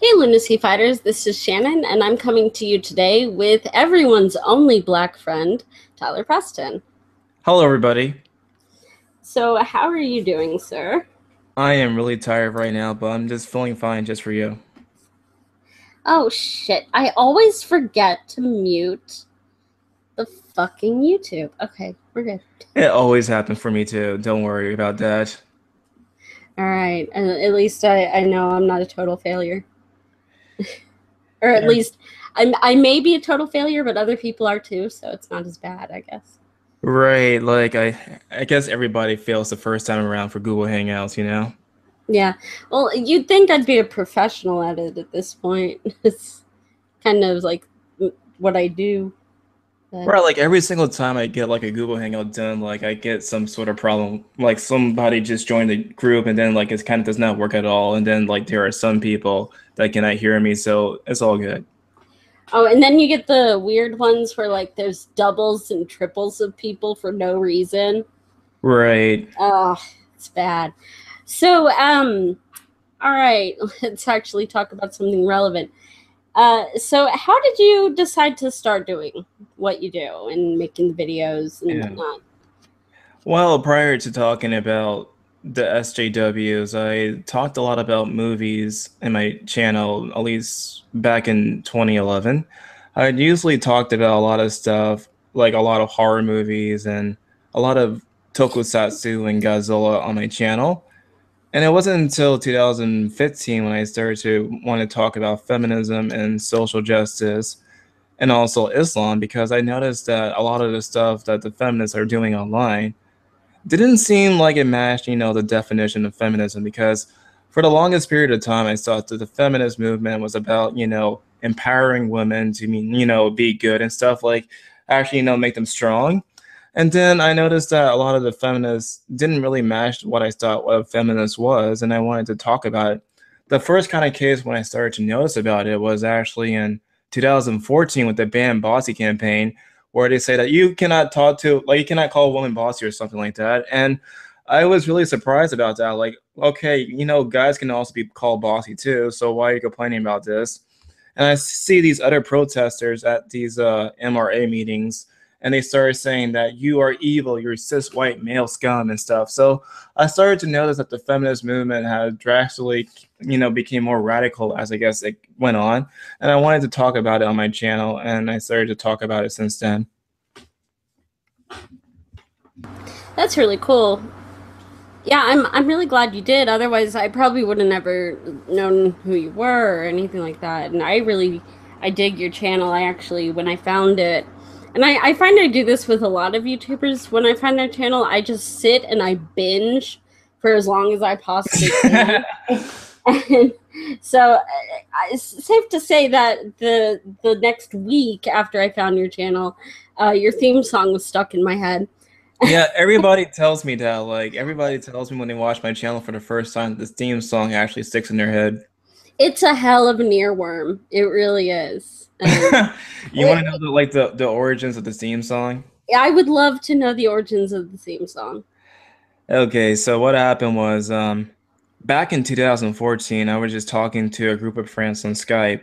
Hey, Lunacy Fighters, this is Shannon, and I'm coming to you today with everyone's only black friend, Tyler Preston. Hello, everybody. So, how are you doing, sir? I am really tired right now, but I'm just feeling fine just for you. Oh, shit. I always forget to mute the fucking YouTube. Okay, we're good. It always happens for me, too. Don't worry about that. All right. And at least I, I know I'm not a total failure. or at Yeah. least I'm, I may be a total failure, but other people are too, so it's not as bad, I guess. Right, like I I guess everybody fails the first time around for Google Hangouts, you know? Yeah. Well, you'd think I'd be a professional at it at this point. It's kind of like mm, what I do. But- Right, like every single time I get like a Google Hangout done, like I get some sort of problem. Like somebody just joined the group and then like it kind of does not work at all. And then like there are some people that cannot hear me, so it's all good. Oh, and then you get the weird ones where like there's doubles and triples of people for no reason. Right. Oh, it's bad. So, um, all right, let's actually talk about something relevant. Uh, so how did you decide to start doing what you do and making the videos and Yeah. whatnot? Well, prior to talking about the SJWs, I talked a lot about movies in my channel, at least back in 2011. I'd usually talked about a lot of stuff, like a lot of horror movies and a lot of tokusatsu and Godzilla on my channel. And it wasn't until 2015 when I started to want to talk about feminism and social justice and also Islam because I noticed that a lot of the stuff that the feminists are doing online didn't seem like it matched, you know, the definition of feminism because for the longest period of time I thought that the feminist movement was about, you know, empowering women to mean, you know, be good and stuff like actually, you know, make them strong. And then I noticed that a lot of the feminists didn't really match what I thought what a feminist was, and I wanted to talk about it. The first kind of case when I started to notice about it was actually in 2014 with the Ban Bossy campaign, where they say that you cannot talk to, like, you cannot call a woman bossy or something like that. And I was really surprised about that. Like, okay, you know, guys can also be called bossy too, so why are you complaining about this? And I see these other protesters at these uh, MRA meetings, and they started saying that you are evil, you're cis white male scum and stuff. So I started to notice that the feminist movement had drastically, you know, became more radical as I guess it went on. And I wanted to talk about it on my channel, and I started to talk about it since then. That's really cool. Yeah, I'm I'm really glad you did. Otherwise, I probably would have never known who you were or anything like that. And I really I dig your channel. I actually when I found it and I, I find I do this with a lot of YouTubers. When I find their channel, I just sit and I binge for as long as I possibly can. and so it's safe to say that the the next week after I found your channel, uh, your theme song was stuck in my head. yeah, everybody tells me that. Like everybody tells me when they watch my channel for the first time, this theme song actually sticks in their head. It's a hell of an earworm. It really is. Um, you want to know the, like the the origins of the theme song? I would love to know the origins of the theme song. Okay, so what happened was um back in 2014, I was just talking to a group of friends on Skype,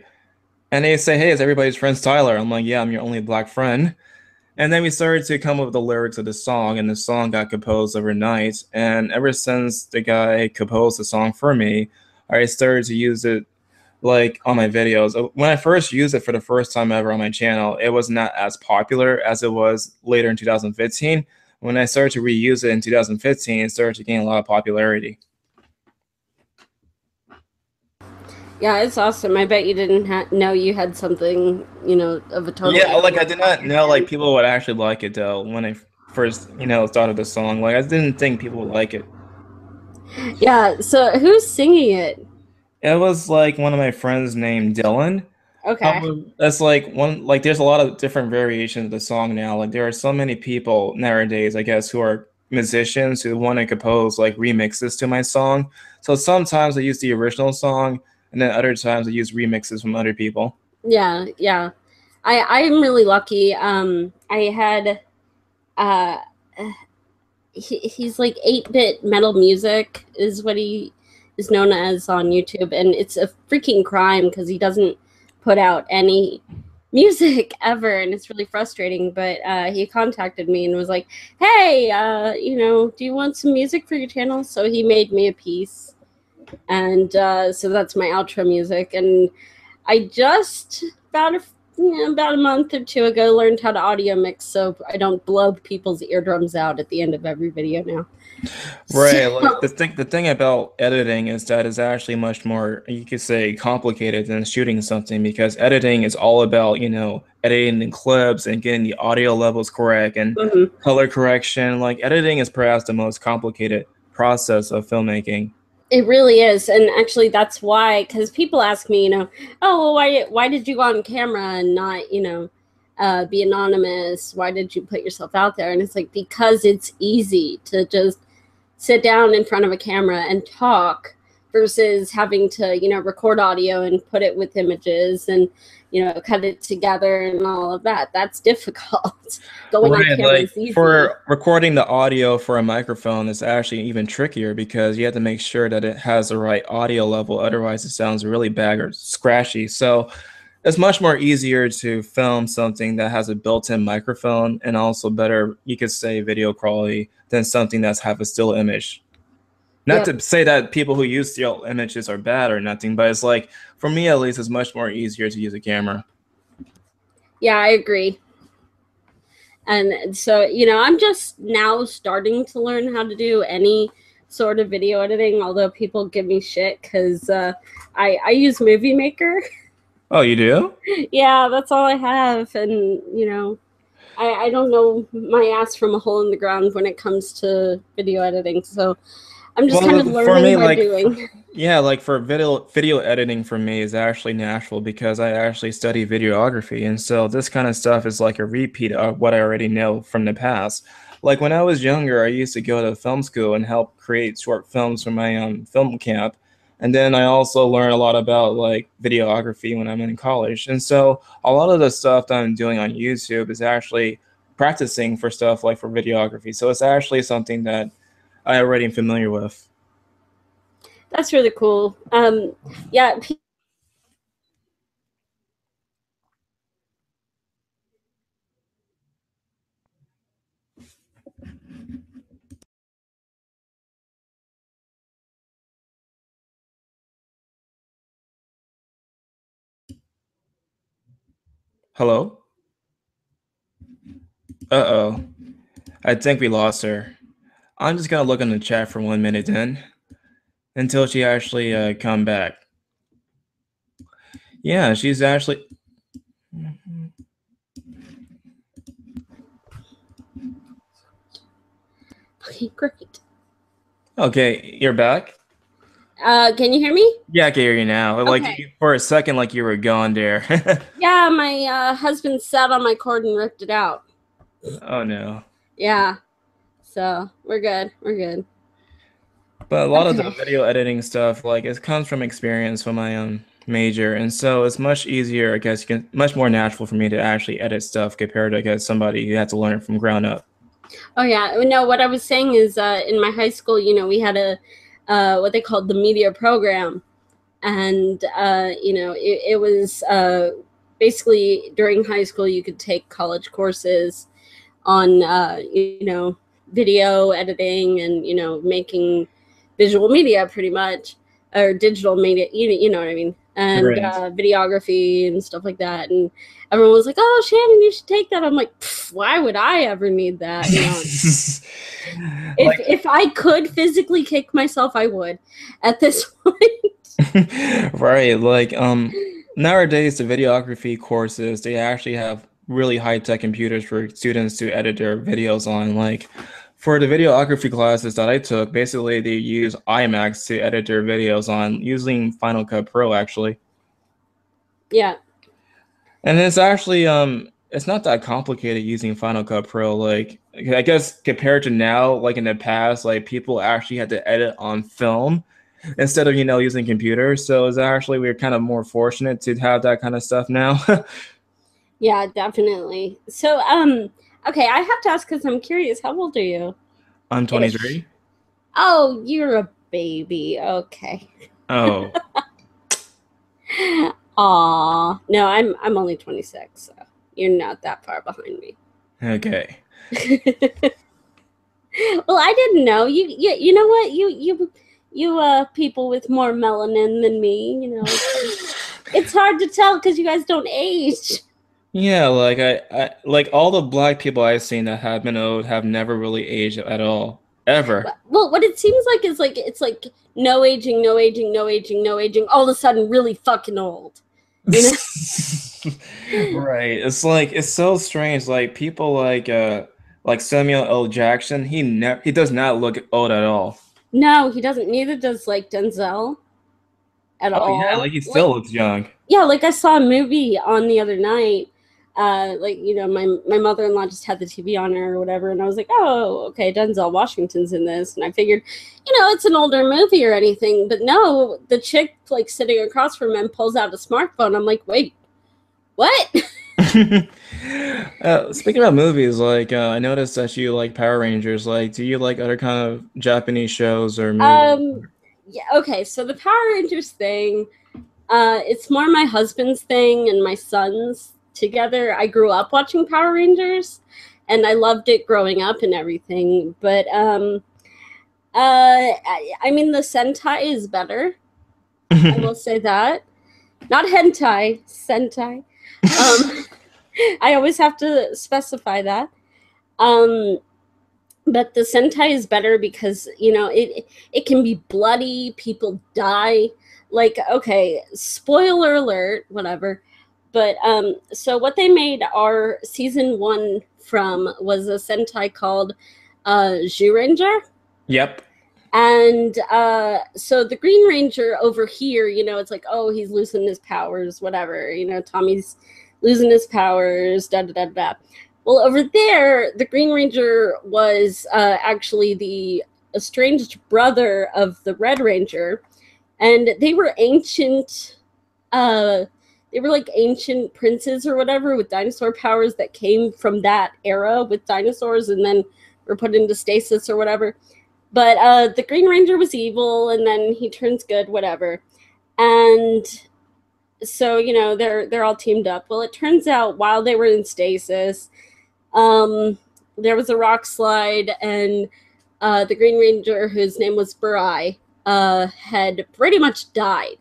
and they say, "Hey, is everybody's friends Tyler?" I'm like, "Yeah, I'm your only black friend." And then we started to come up with the lyrics of the song, and the song got composed overnight. And ever since the guy composed the song for me, I started to use it like on my videos. Uh, When I first used it for the first time ever on my channel, it was not as popular as it was later in 2015. When I started to reuse it in 2015, it started to gain a lot of popularity. Yeah, it's awesome. I bet you didn't ha- know you had something, you know, of a total. Yeah, like I did not know like people would actually like it though when I first, you know, thought of the song. Like I didn't think people would like it. Yeah. So who's singing it? It was like one of my friends named Dylan. Okay. Um, That's like one like there's a lot of different variations of the song now. Like there are so many people nowadays, I guess, who are musicians who want to compose like remixes to my song. So sometimes I use the original song and then other times I use remixes from other people. Yeah, yeah. I I'm really lucky. Um, I had, uh, he, he's like eight bit metal music is what he is known as on YouTube, and it's a freaking crime because he doesn't put out any music ever, and it's really frustrating. But uh, he contacted me and was like, "Hey, uh, you know, do you want some music for your channel?" So he made me a piece, and uh, so that's my outro music. And I just about a about a month or two ago learned how to audio mix so I don't blow people's eardrums out at the end of every video now. Right. So, like the thing the thing about editing is that it's actually much more you could say complicated than shooting something because editing is all about, you know, editing the clips and getting the audio levels correct and mm-hmm. color correction. Like editing is perhaps the most complicated process of filmmaking. It really is, and actually, that's why. Because people ask me, you know, oh, well, why why did you go on camera and not, you know, uh, be anonymous? Why did you put yourself out there? And it's like because it's easy to just sit down in front of a camera and talk versus having to, you know, record audio and put it with images and you know, cut it together and all of that. That's difficult. Going right, on camera like, is easy. For recording the audio for a microphone is actually even trickier because you have to make sure that it has the right audio level. Otherwise, it sounds really bad or scratchy. So it's much more easier to film something that has a built-in microphone and also better, you could say, video quality than something that's have a still image. Not to say that people who use still images are bad or nothing, but it's like for me at least, it's much more easier to use a camera. Yeah, I agree. And so, you know, I'm just now starting to learn how to do any sort of video editing, although people give me shit because uh, I, I use Movie Maker. Oh, you do? yeah, that's all I have. And, you know, I, I don't know my ass from a hole in the ground when it comes to video editing. So I'm just well, kind of learning me, by like, doing. Yeah, like for video video editing for me is actually natural because I actually study videography, and so this kind of stuff is like a repeat of what I already know from the past. Like when I was younger, I used to go to film school and help create short films for my own film camp, and then I also learned a lot about like videography when I'm in college. And so a lot of the stuff that I'm doing on YouTube is actually practicing for stuff like for videography. So it's actually something that I already am familiar with. That's really cool. Um, yeah. Hello? Uh-oh. I think we lost her. I'm just gonna look in the chat for one minute then, until she actually uh, come back. Yeah, she's actually. Okay, great. Okay, you're back. Uh, can you hear me? Yeah, I can hear you now. Okay. Like for a second, like you were gone there. yeah, my uh, husband sat on my cord and ripped it out. Oh no. Yeah. So we're good. We're good. But a lot okay. of the video editing stuff, like it comes from experience from my own major, and so it's much easier, I guess, can, much more natural for me to actually edit stuff compared to, I guess, somebody who had to learn it from ground up. Oh yeah, no. What I was saying is, uh, in my high school, you know, we had a uh, what they called the media program, and uh, you know, it, it was uh, basically during high school you could take college courses on, uh, you know, video editing and you know making visual media pretty much or digital media you, you know what i mean? And right. uh, videography and stuff like that. And everyone was like oh shannon you should take that. I'm like why would i ever need that? You know? If, like, if i could physically kick myself i would at this point. Right like um nowadays the videography courses they actually have really high-tech computers for students to edit their videos on like for the videography classes that I took, basically they use iMacs to edit their videos on using Final Cut Pro actually. Yeah. And it's actually um it's not that complicated using Final Cut Pro. Like I guess compared to now, like in the past, like people actually had to edit on film instead of you know using computers. So it's actually we're kind of more fortunate to have that kind of stuff now. yeah, definitely. So um Okay, I have to ask because I'm curious. How old are you? I'm 23. Oh, you're a baby. Okay. Oh, Aw. No, I'm I'm only 26, so you're not that far behind me. okay. well, I didn't know. You, you you know what? You you you uh people with more melanin than me, you know. It's, it's hard to tell cuz you guys don't age. Yeah, like I, I like all the black people I've seen that have been old have never really aged at all. Ever. Well, what it seems like is like it's like no aging, no aging, no aging, no aging, all of a sudden really fucking old. You know? right. It's like it's so strange. Like people like uh like Samuel L. Jackson, he never he does not look old at all. No, he doesn't. Neither does like Denzel at Oh all. yeah, like he still looks young. yeah, like I saw a movie on the other night. Uh, like you know, my my mother in law just had the TV on her or whatever, and I was like, oh, okay, Denzel Washington's in this, and I figured, you know, it's an older movie or anything, but no, the chick like sitting across from him pulls out a smartphone. I'm like, wait, what? uh, speaking about movies, like uh, I noticed that you like Power Rangers. Like, do you like other kind of Japanese shows or movies? Um, yeah, okay. So the Power Rangers thing, uh, it's more my husband's thing and my son's together. I grew up watching Power Rangers, and I loved it growing up and everything. But um, uh, I, I mean, the Sentai is better. I will say that. Not hentai, Sentai. Um, I always have to specify that. Um, but the Sentai is better because you know it it can be bloody, people die. Like okay, spoiler alert, whatever. But um, so what they made our season one from was a Sentai called uh, Ranger. yep. And uh, so the Green Ranger over here, you know, it's like, oh, he's losing his powers, whatever. You know, Tommy's losing his powers, da da da da. Well, over there, the Green Ranger was uh, actually the estranged brother of the Red Ranger, and they were ancient. Uh, they were like ancient princes or whatever with dinosaur powers that came from that era with dinosaurs, and then were put into stasis or whatever. But uh the green ranger was evil and then he turns good whatever. And so you know they're they're all teamed up. Well it turns out while they were in stasis um there was a rock slide and uh the green ranger whose name was Burai, uh had pretty much died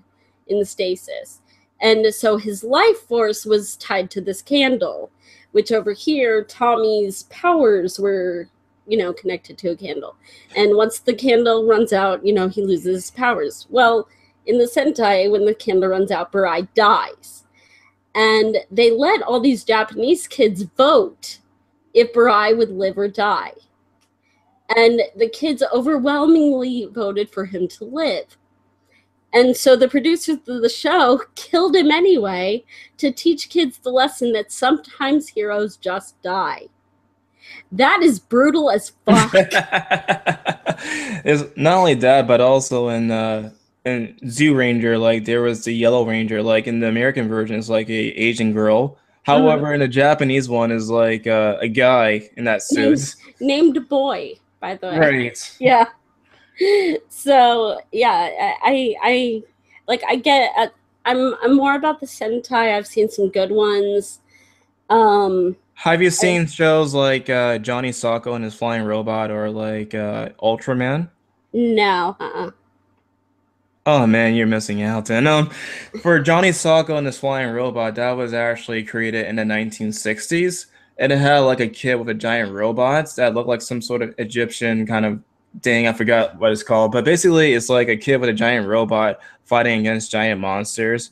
in the stasis and so his life force was tied to this candle which over here tommy's powers were you know connected to a candle and once the candle runs out, you know, he loses his powers. Well, in the Sentai, when the candle runs out, Burai dies. And they let all these Japanese kids vote if Burai would live or die. And the kids overwhelmingly voted for him to live. And so the producers of the show killed him anyway to teach kids the lesson that sometimes heroes just die. That is brutal as fuck. it's not only that, but also in uh in Zyuranger, like there was the Yellow Ranger, like in the American version, it's like a Asian girl. However, in the Japanese one, is like uh, a guy in that suit. Named Boi, by the way. Right. yeah so yeah i i like i get uh, i'm i'm more about the sentai i've seen some good ones um Have you seen shows like uh, Johnny Sokko and his flying robot, or like uh, Ultraman? no uh-uh. Oh man, you're missing out. And um, for Johnny Sokko and his flying robot, that was actually created in the 1960s, and it had like a kid with a giant robot that looked like some sort of Egyptian kind of thing. I forgot what it's called, but basically, it's like a kid with a giant robot fighting against giant monsters.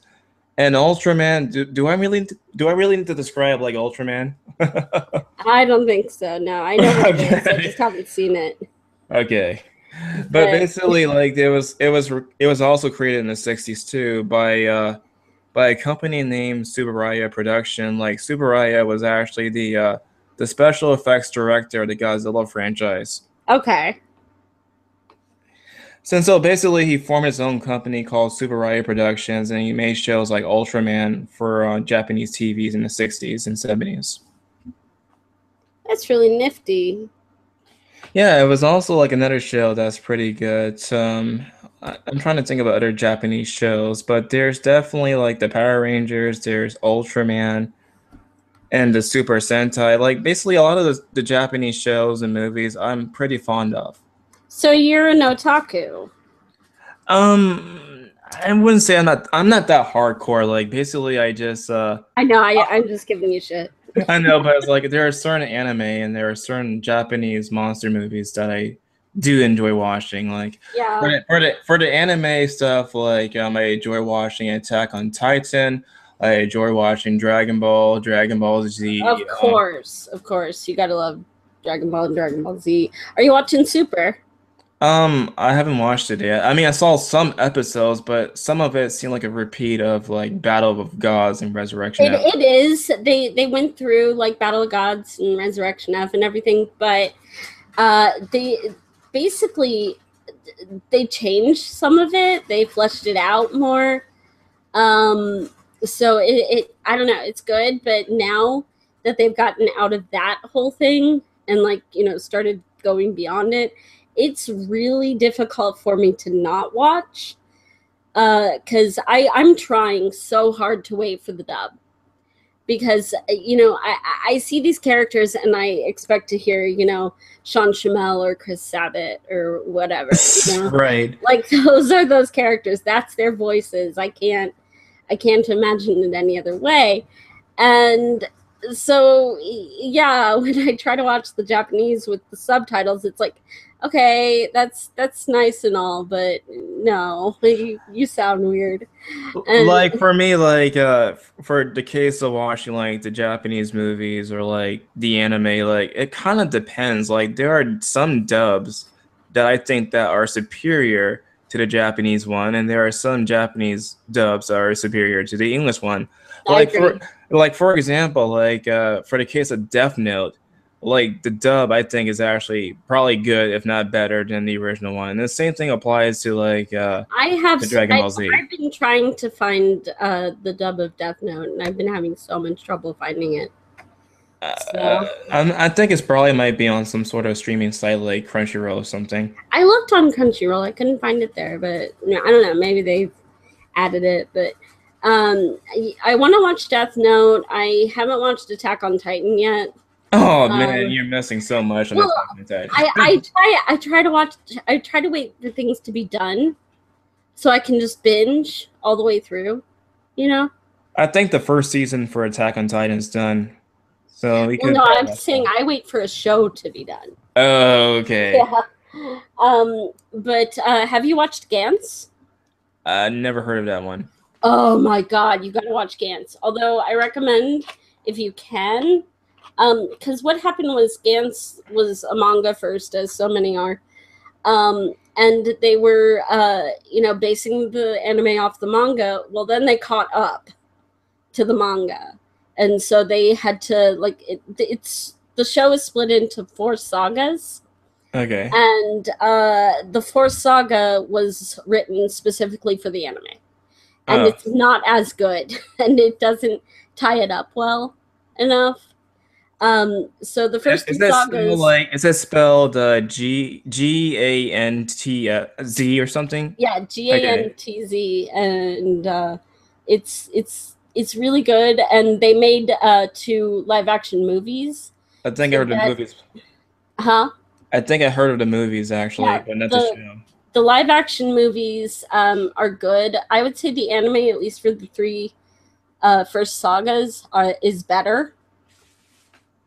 And Ultraman, do, do I really do I really need to describe like Ultraman? i don't think so no i know what it is, i just haven't seen it Okay. But But- basically like it was it was it was also created in the 60s too by uh by a company named Tsuburaya Production. Like Tsuburaya was actually the uh the special effects director of the Godzilla franchise. okay Since so basically he formed his own company called Super Tsuburaya Productions and he made shows like Ultraman for uh, Japanese TVs in the 60s and 70s. that's really nifty Yeah, it was also like another show that's pretty good. Um, I, I'm trying to think about other Japanese shows, but there's definitely like the Power Rangers, there's Ultraman, and the Super Sentai. Like basically a lot of the, the Japanese shows and movies I'm pretty fond of. So you're an otaku. Um, I wouldn't say I'm not. I'm not that hardcore. Like basically, I just. uh I know. I, I'm just giving you shit. I know, but it's like there are certain anime and there are certain Japanese monster movies that I do enjoy watching. Like Yeah. for the, for the for the anime stuff, like um, I enjoy watching Attack on Titan. I enjoy watching Dragon Ball, Dragon Ball Z. Of um, course, of course. You gotta love Dragon Ball and Dragon Ball Z. Are you watching Super? Um, I haven't watched it yet. I mean, I saw some episodes, but some of it seemed like a repeat of like Battle of Gods and Resurrection. It, F. it is. They they went through like Battle of Gods and Resurrection F and everything, but uh, they basically they changed some of it. They fleshed it out more. Um, so it, it I don't know. It's good, but now that they've gotten out of that whole thing and like you know started going beyond it, it's really difficult for me to not watch because I I'm trying so hard to wait for the dub. Because uh, you know I I- I see these characters and I expect to hear you know Sean Schemmel or Chris Sabat or whatever you know? Right. like those are those characters. That's their voices. I can't I can't imagine it any other way. And so yeah when I try to watch the Japanese with the subtitles it's like okay that's that's nice and all but no you, you sound weird. And- like for me like uh for the case of watching like the japanese movies or like the anime like it kind of depends. Like there are some dubs that i think that are superior to the japanese one and there are some japanese dubs that are superior to the english one. I like for like for example like uh for the case of death note like the dub i think is actually probably good if not better than the original one and the same thing applies to like uh I have The Dragon I, Ball Z. I've been trying to find uh, the dub of Death Note, and I've been having so much trouble finding it. Uh, I'm, I think it's probably might be on some sort of streaming site like Crunchyroll or something. I looked on Crunchyroll, I couldn't find it there, but you know, I don't know, maybe they've added it. But um, I, I want to watch Death Note. I haven't watched Attack on Titan yet. Oh man, Um, you're missing so much on well, Attack on Titan. I, I try I try to watch I try to wait for things to be done, so I can just binge all the way through. You know. I think the first season for Attack on Titan is done. So we Well, could. no, I'm saying I wait for a show to be done. Oh, okay. Yeah. Um, but uh, have you watched Gantz? I never heard of that one. Oh my god, you gotta watch Gantz. Although I recommend if you can, um, because what happened was Gantz was a manga first, as so many are, um, and they were, uh, you know, basing the anime off the manga. Well, then they caught up to the manga, and so they had to like it, it's the show is split into four sagas. Okay. and uh, the fourth saga was written specifically for the anime and Oh. it's not as good and it doesn't tie it up well enough um so the first is two that like is that spelled uh, G G A N T uh, or something? yeah g-a-n-t-z and uh it's it's it's really good and they made uh two live action movies I think I heard of the movies. huh I think I heard of the movies actually, Yeah, but not the- the show. the live action movies um, are good. I would say the anime, at least for the three uh, first sagas, are, is better.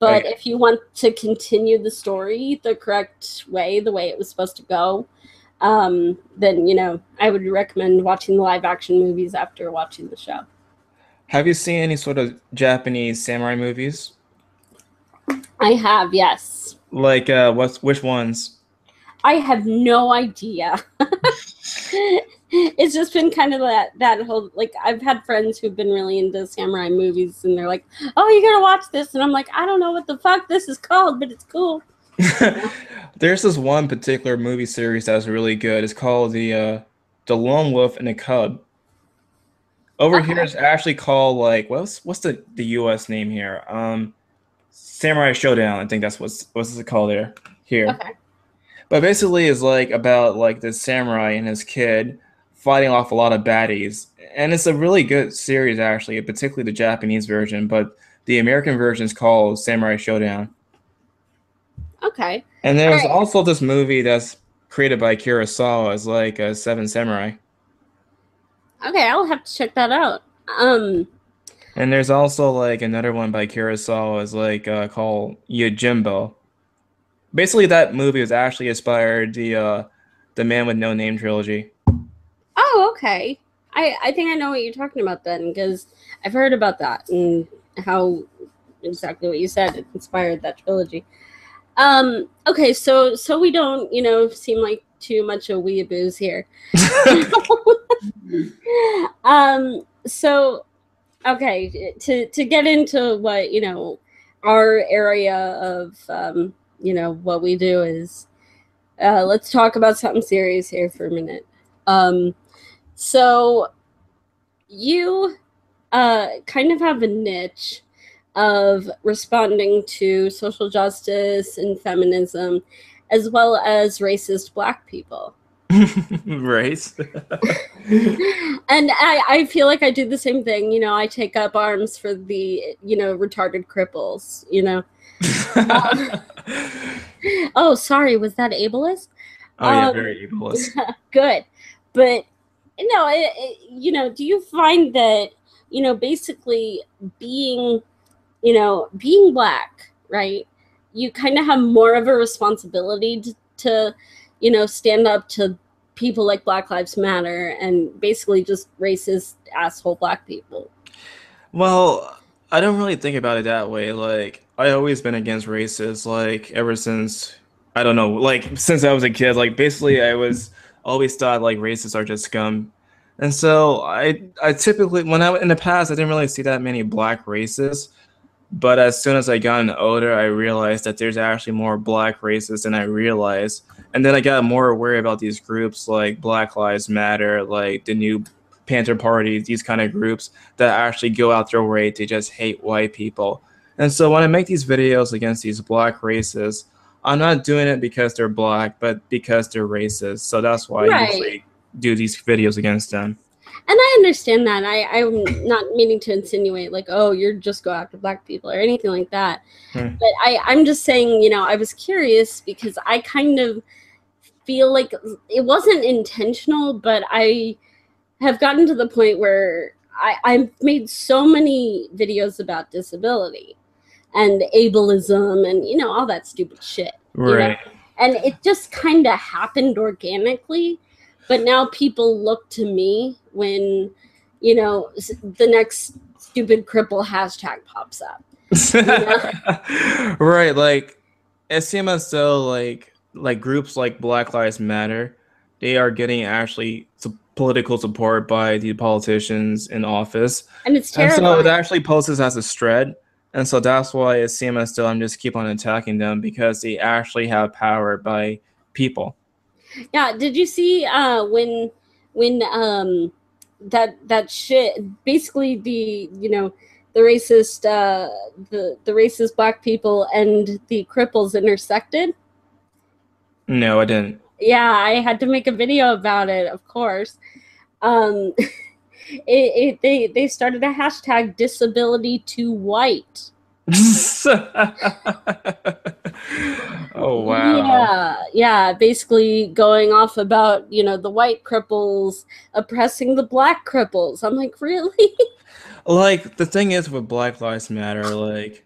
But Okay. if you want to continue the story the correct way, the way it was supposed to go, um, then you know I would recommend watching the live action movies after watching the show. Have you seen any sort of Japanese samurai movies? I have, yes. Like uh, what's which ones? I have no idea. it's just been kind of that that whole like I've had friends who've been really into samurai movies and they're like, "Oh, you gotta watch this," and I'm like, "I don't know what the fuck this is called, but it's cool." There's this one particular movie series that's really good. It's called the uh, the Lone Wolf and the Cub. Over here, it's actually called like what's what's the the U.S. name here? Um, Samurai Showdown. I think that's what's what's it called there. Here, Okay. But basically, it's like about like this samurai and his kid fighting off a lot of baddies, and it's a really good series actually, particularly the Japanese version. But the American version is called Samurai Showdown. Okay. And there's Alright. also this movie that's created by Kurosawa, it's like a Seven Samurai. Okay, I'll have to check that out. Um, And there's also like another one by Kurosawa, is like uh, called Yojimbo. Basically, that movie was actually inspired the uh, the Man with No Name trilogy. Oh, okay. I I think I know what you're talking about then because I've heard about that and how exactly what you said it inspired that trilogy. Um, okay, so so we don't you know seem like too much of weeaboos here. um, so okay, to to get into what you know our area of um, you know what we do is uh, let's talk about something serious here for a minute. Um, so you uh, kind of have a niche of responding to social justice and feminism, as well as racist black people. right? and I, I feel like I do the same thing. You know, I take up arms for the, you know, retarded cripples, you know. Oh, sorry, was that ableist? oh yeah, Um, very ableist. Good. But, know, it, it- you know, do you find that, you know, basically being, you know, being black, right? You kind of have more of a responsibility to, to, you know, stand up to people like Black Lives Matter and basically just racist asshole black people. Well, I don't really think about it that way. Like, I always been against racists, like ever since I don't know, like since I was a kid. Like, basically, I was always thought like racists are just scum, and so I I typically when I in the past I didn't really see that many black racists, but as soon as I got older, I realized that there's actually more black racists than I realized, and then I got more aware about these groups like Black Lives Matter, like the new Panther Party, these kind of groups that actually go out their way to just hate white people. And so when I make these videos against these black racists, I'm not doing it because they're black, but because they're racist. So that's why I usually do these videos against them. And I understand that. I, I'm not meaning to insinuate like, oh, you're just go after black people or anything like that. Hmm. But I, I'm just saying, you know, I was curious because I kind of feel like it wasn't intentional, but I have gotten to the point where I, I've made so many videos about disability and ableism and you know all that stupid shit. know? Right. and it just kind of happened organically but now people look to me when you know the next stupid cripple hashtag pops up right. Like it seems as though like like groups like Black Lives Matter, they are getting actually su- political support by the politicians in office. and it's terrible so it actually poses as a threat. And so that's why as though I'm just keep on attacking them because they actually have power by people. yeah did you see uh when when um that that shit basically the you know the racist uh the the racist black people and the cripples intersected No, I didn't. yeah i had to make a video about it of course um it, it they they started a hashtag disability to white. Oh wow. yeah yeah basically going off about you know the white cripples oppressing the black cripples. I'm like really? Like the thing is with Black Lives Matter, like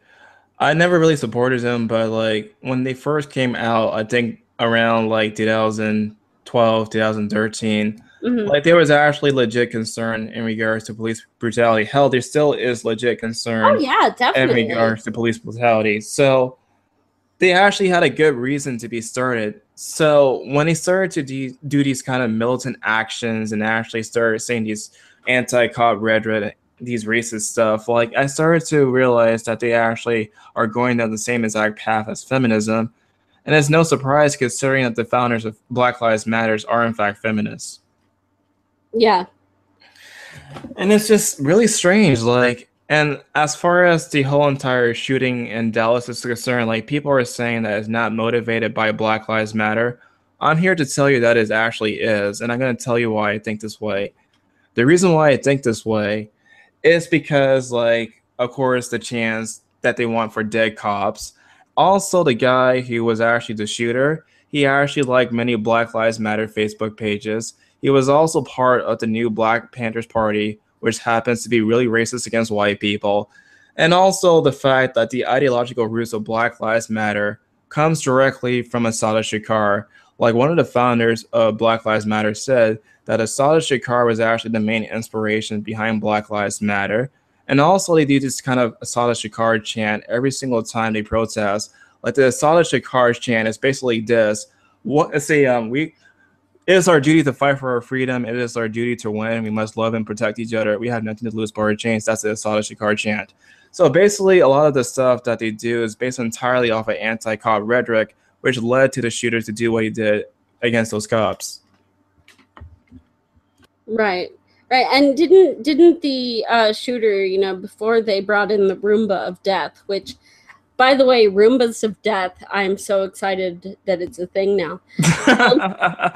I never really supported them, but like when they first came out, I think around like 2012, 2013, Mhm. like there was actually legit concern in regards to police brutality. Hell, there still is legit concern oh yeah definitely. in regards to police brutality. So they actually had a good reason to be started. So when they started to de- do these kind of militant actions and actually started saying these anti-cop rhetoric, these racist stuff, like I started to realize that they actually are going down the same exact path as feminism. And it's no surprise considering that the founders of Black Lives Matters are in fact feminists. Yeah And it's just really strange. Like, and as far as the whole entire shooting in Dallas is concerned, like people are saying that it's not motivated by Black Lives Matter, I'm here to tell you that it actually is, and I'm going to tell you why I think this way. The reason why I think this way is because, like, of course, the chance that they want for dead cops. Also, the guy who was actually the shooter, he actually liked many Black Lives Matter Facebook pages. He was also part of the new Black Panthers Party, which happens to be really racist against white people. And also the fact that the ideological roots of Black Lives Matter comes directly from Assata Shakur. Like one of the founders of Black Lives Matter said that Assata Shakur was actually the main inspiration behind Black Lives Matter. And also they do this kind of Assata Shakur chant every single time they protest. Like the Assata Shakur chant is basically this. What say um we it is our duty to fight for our freedom. It is our duty to win. We must love and protect each other. We have nothing to lose but our chains. That's the Assata Shakur chant. So basically, a lot of the stuff that they do is based entirely off of anti-cop rhetoric, which led to the shooter to do what he did against those cops. Right, right, and didn't didn't the uh, shooter, you know, before they brought in the Roomba of death, which, by the way, Roombas of death, I'm so excited that it's a thing now. Um,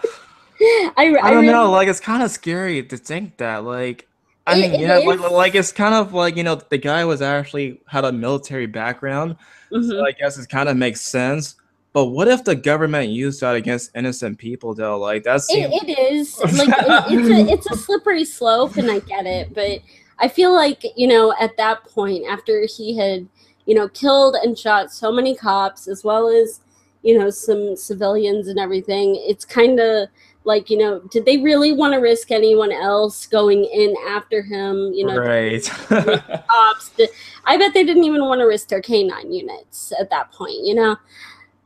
I, I, don't I really, know, like it's kind of scary to think that, like I mean, yeah, like, like it's kind of like you know the guy was actually had a military background, mm-hmm. so I guess it kind of makes sense. But what if the government used that against innocent people though? Like that's seems... it, it is like it, it's a it's a slippery slope, and I get it, but I feel like you know at that point after he had you know killed and shot so many cops as well as you know some civilians and everything, it's kind of like you know did they really want to risk anyone else going in after him? You know right. Cops i bet they didn't even want to risk their canine units at that point you know?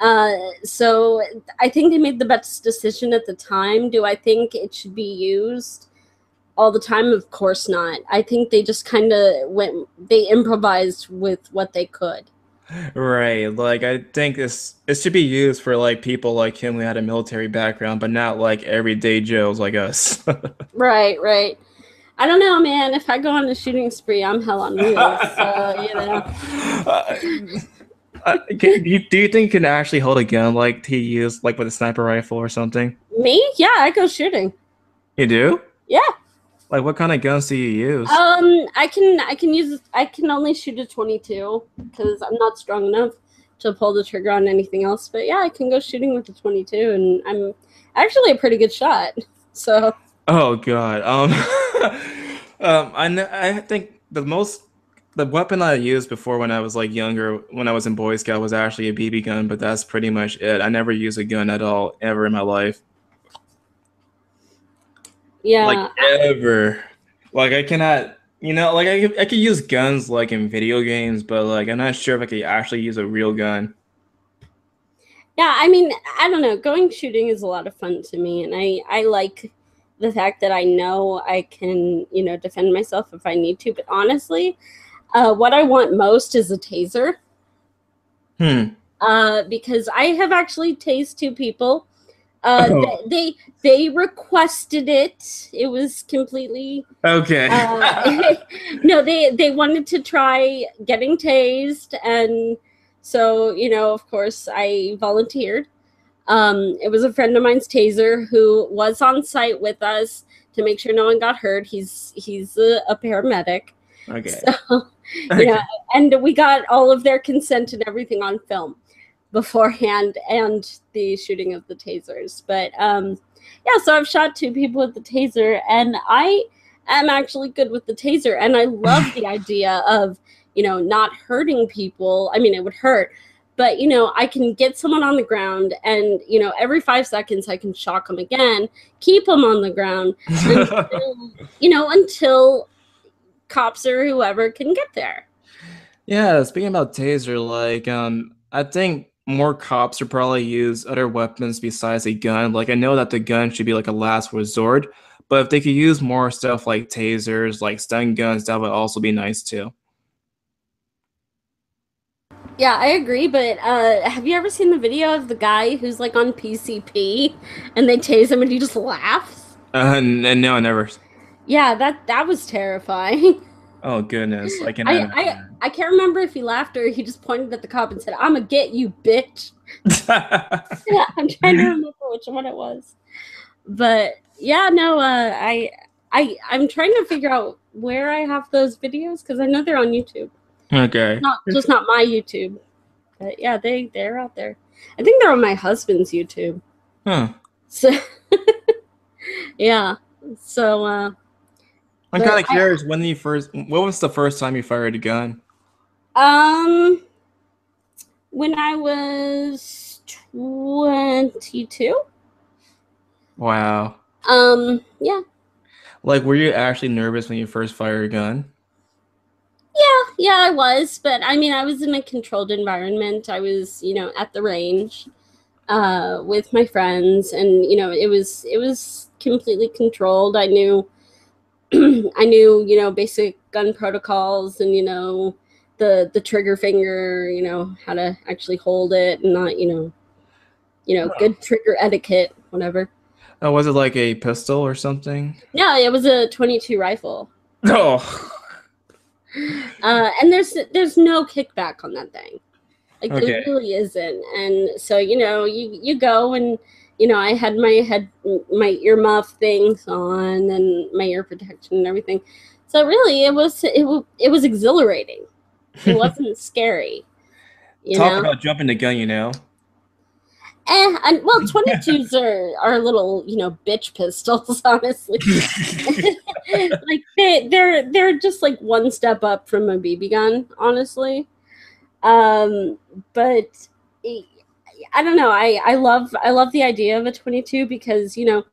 Uh, so i think they made the best decision at the time. Do i think it should be used all the time? Of course not. I think they just kind of went they improvised with what they could Right. Like I think this it should be used for like people like him who had a military background, but not like everyday Joes like us. right, right. I don't know, man. If I go on a shooting spree, I'm hell on wheels. So, you know. Uh, uh, can, do, you, do you think you can actually hold a gun like he used, like with a sniper rifle or something? Me? Yeah, I go shooting. You do? Yeah. Like what kind of guns do you use? Um, I can I can use I can only shoot a 22 because I'm not strong enough to pull the trigger on anything else. But yeah, I can go shooting with the 22, and I'm actually a pretty good shot. So. Oh god. Um. um. I I think the most the weapon I used before when I was like younger, when I was in Boy Scout, was actually a BB gun. But that's pretty much it. I never used a gun at all ever in my life. Yeah. Like ever. Like I cannot you know, like I I could use guns like in video games, but like I'm not sure if I could actually use a real gun. Yeah, I mean, I don't know. Going shooting is a lot of fun to me, and I I like the fact that I know I can you know defend myself if I need to. But honestly, uh, what I want most is a taser. Hmm. Uh, because I have actually tased two people uh, oh. they, they requested it. It was completely okay. uh, no, they they wanted to try getting tased, and so you know, of course, I volunteered. Um, it was a friend of mine's taser who was on site with us to make sure no one got hurt. He's he's a, a paramedic. Okay. So, you know, and we got all of their consent and everything on film beforehand and the shooting of the tasers. But um, yeah, so I've shot two people with the taser, and I am actually good with the taser, and I love the idea of you know not hurting people. I mean, it would hurt. But you know, I can get someone on the ground, and you know, every five seconds I can shock them again, keep them on the ground, until, you know, until cops or whoever can get there. Yeah, speaking about taser, like um, I think more cops should probably use other weapons besides a gun. Like I know that the gun should be like a last resort, but if they could use more stuff like tasers, like stun guns, that would also be nice too. Yeah, I agree, but uh, have you ever seen the video of the guy who's like on PCP and they tase him and he just laughs? Uh, n- no, I never. Yeah, that that was terrifying. Oh goodness, I can. I, I I can't remember if he laughed or he just pointed at the cop and said, "I'm gonna get you, bitch." yeah, I'm trying to remember which one it was, but yeah, no, uh, I I I'm trying to figure out where I have those videos because I know they're on YouTube. okay. Not just not my YouTube, but yeah, they they're out there. I think they're on my husband's YouTube. Huh. So yeah, so uh, I'm kind of curious when you first. What was the first time you fired a gun? um, when I was twenty two, Wow. um, yeah, Like, were you actually nervous when you first fired a gun? Yeah, yeah, I was, but I mean, I was in a controlled environment. I was, you know, at the range uh, with my friends, and you know, it was it was completely controlled. I knew, I knew, you know, basic gun protocols, and you know, the the trigger finger, you know, how to actually hold it, and not, you know, you know, good trigger etiquette, whatever. Oh, was it like a pistol or something? No, it was a twenty two rifle. Oh. uh, and there's there's no kickback on that thing like Okay. there really isn't and so you know you you go and you know i had my head my earmuff things on and my ear protection and everything so really it was it, wa- it was exhilarating it wasn't scary you Talk know about jumping the gun, you know. eh, and, well 22s are are little you know bitch pistols honestly like they they're they're just like one step up from a BB gun, honestly. Um, but eh, I don't know. I I love I love the idea of a 22 because you know,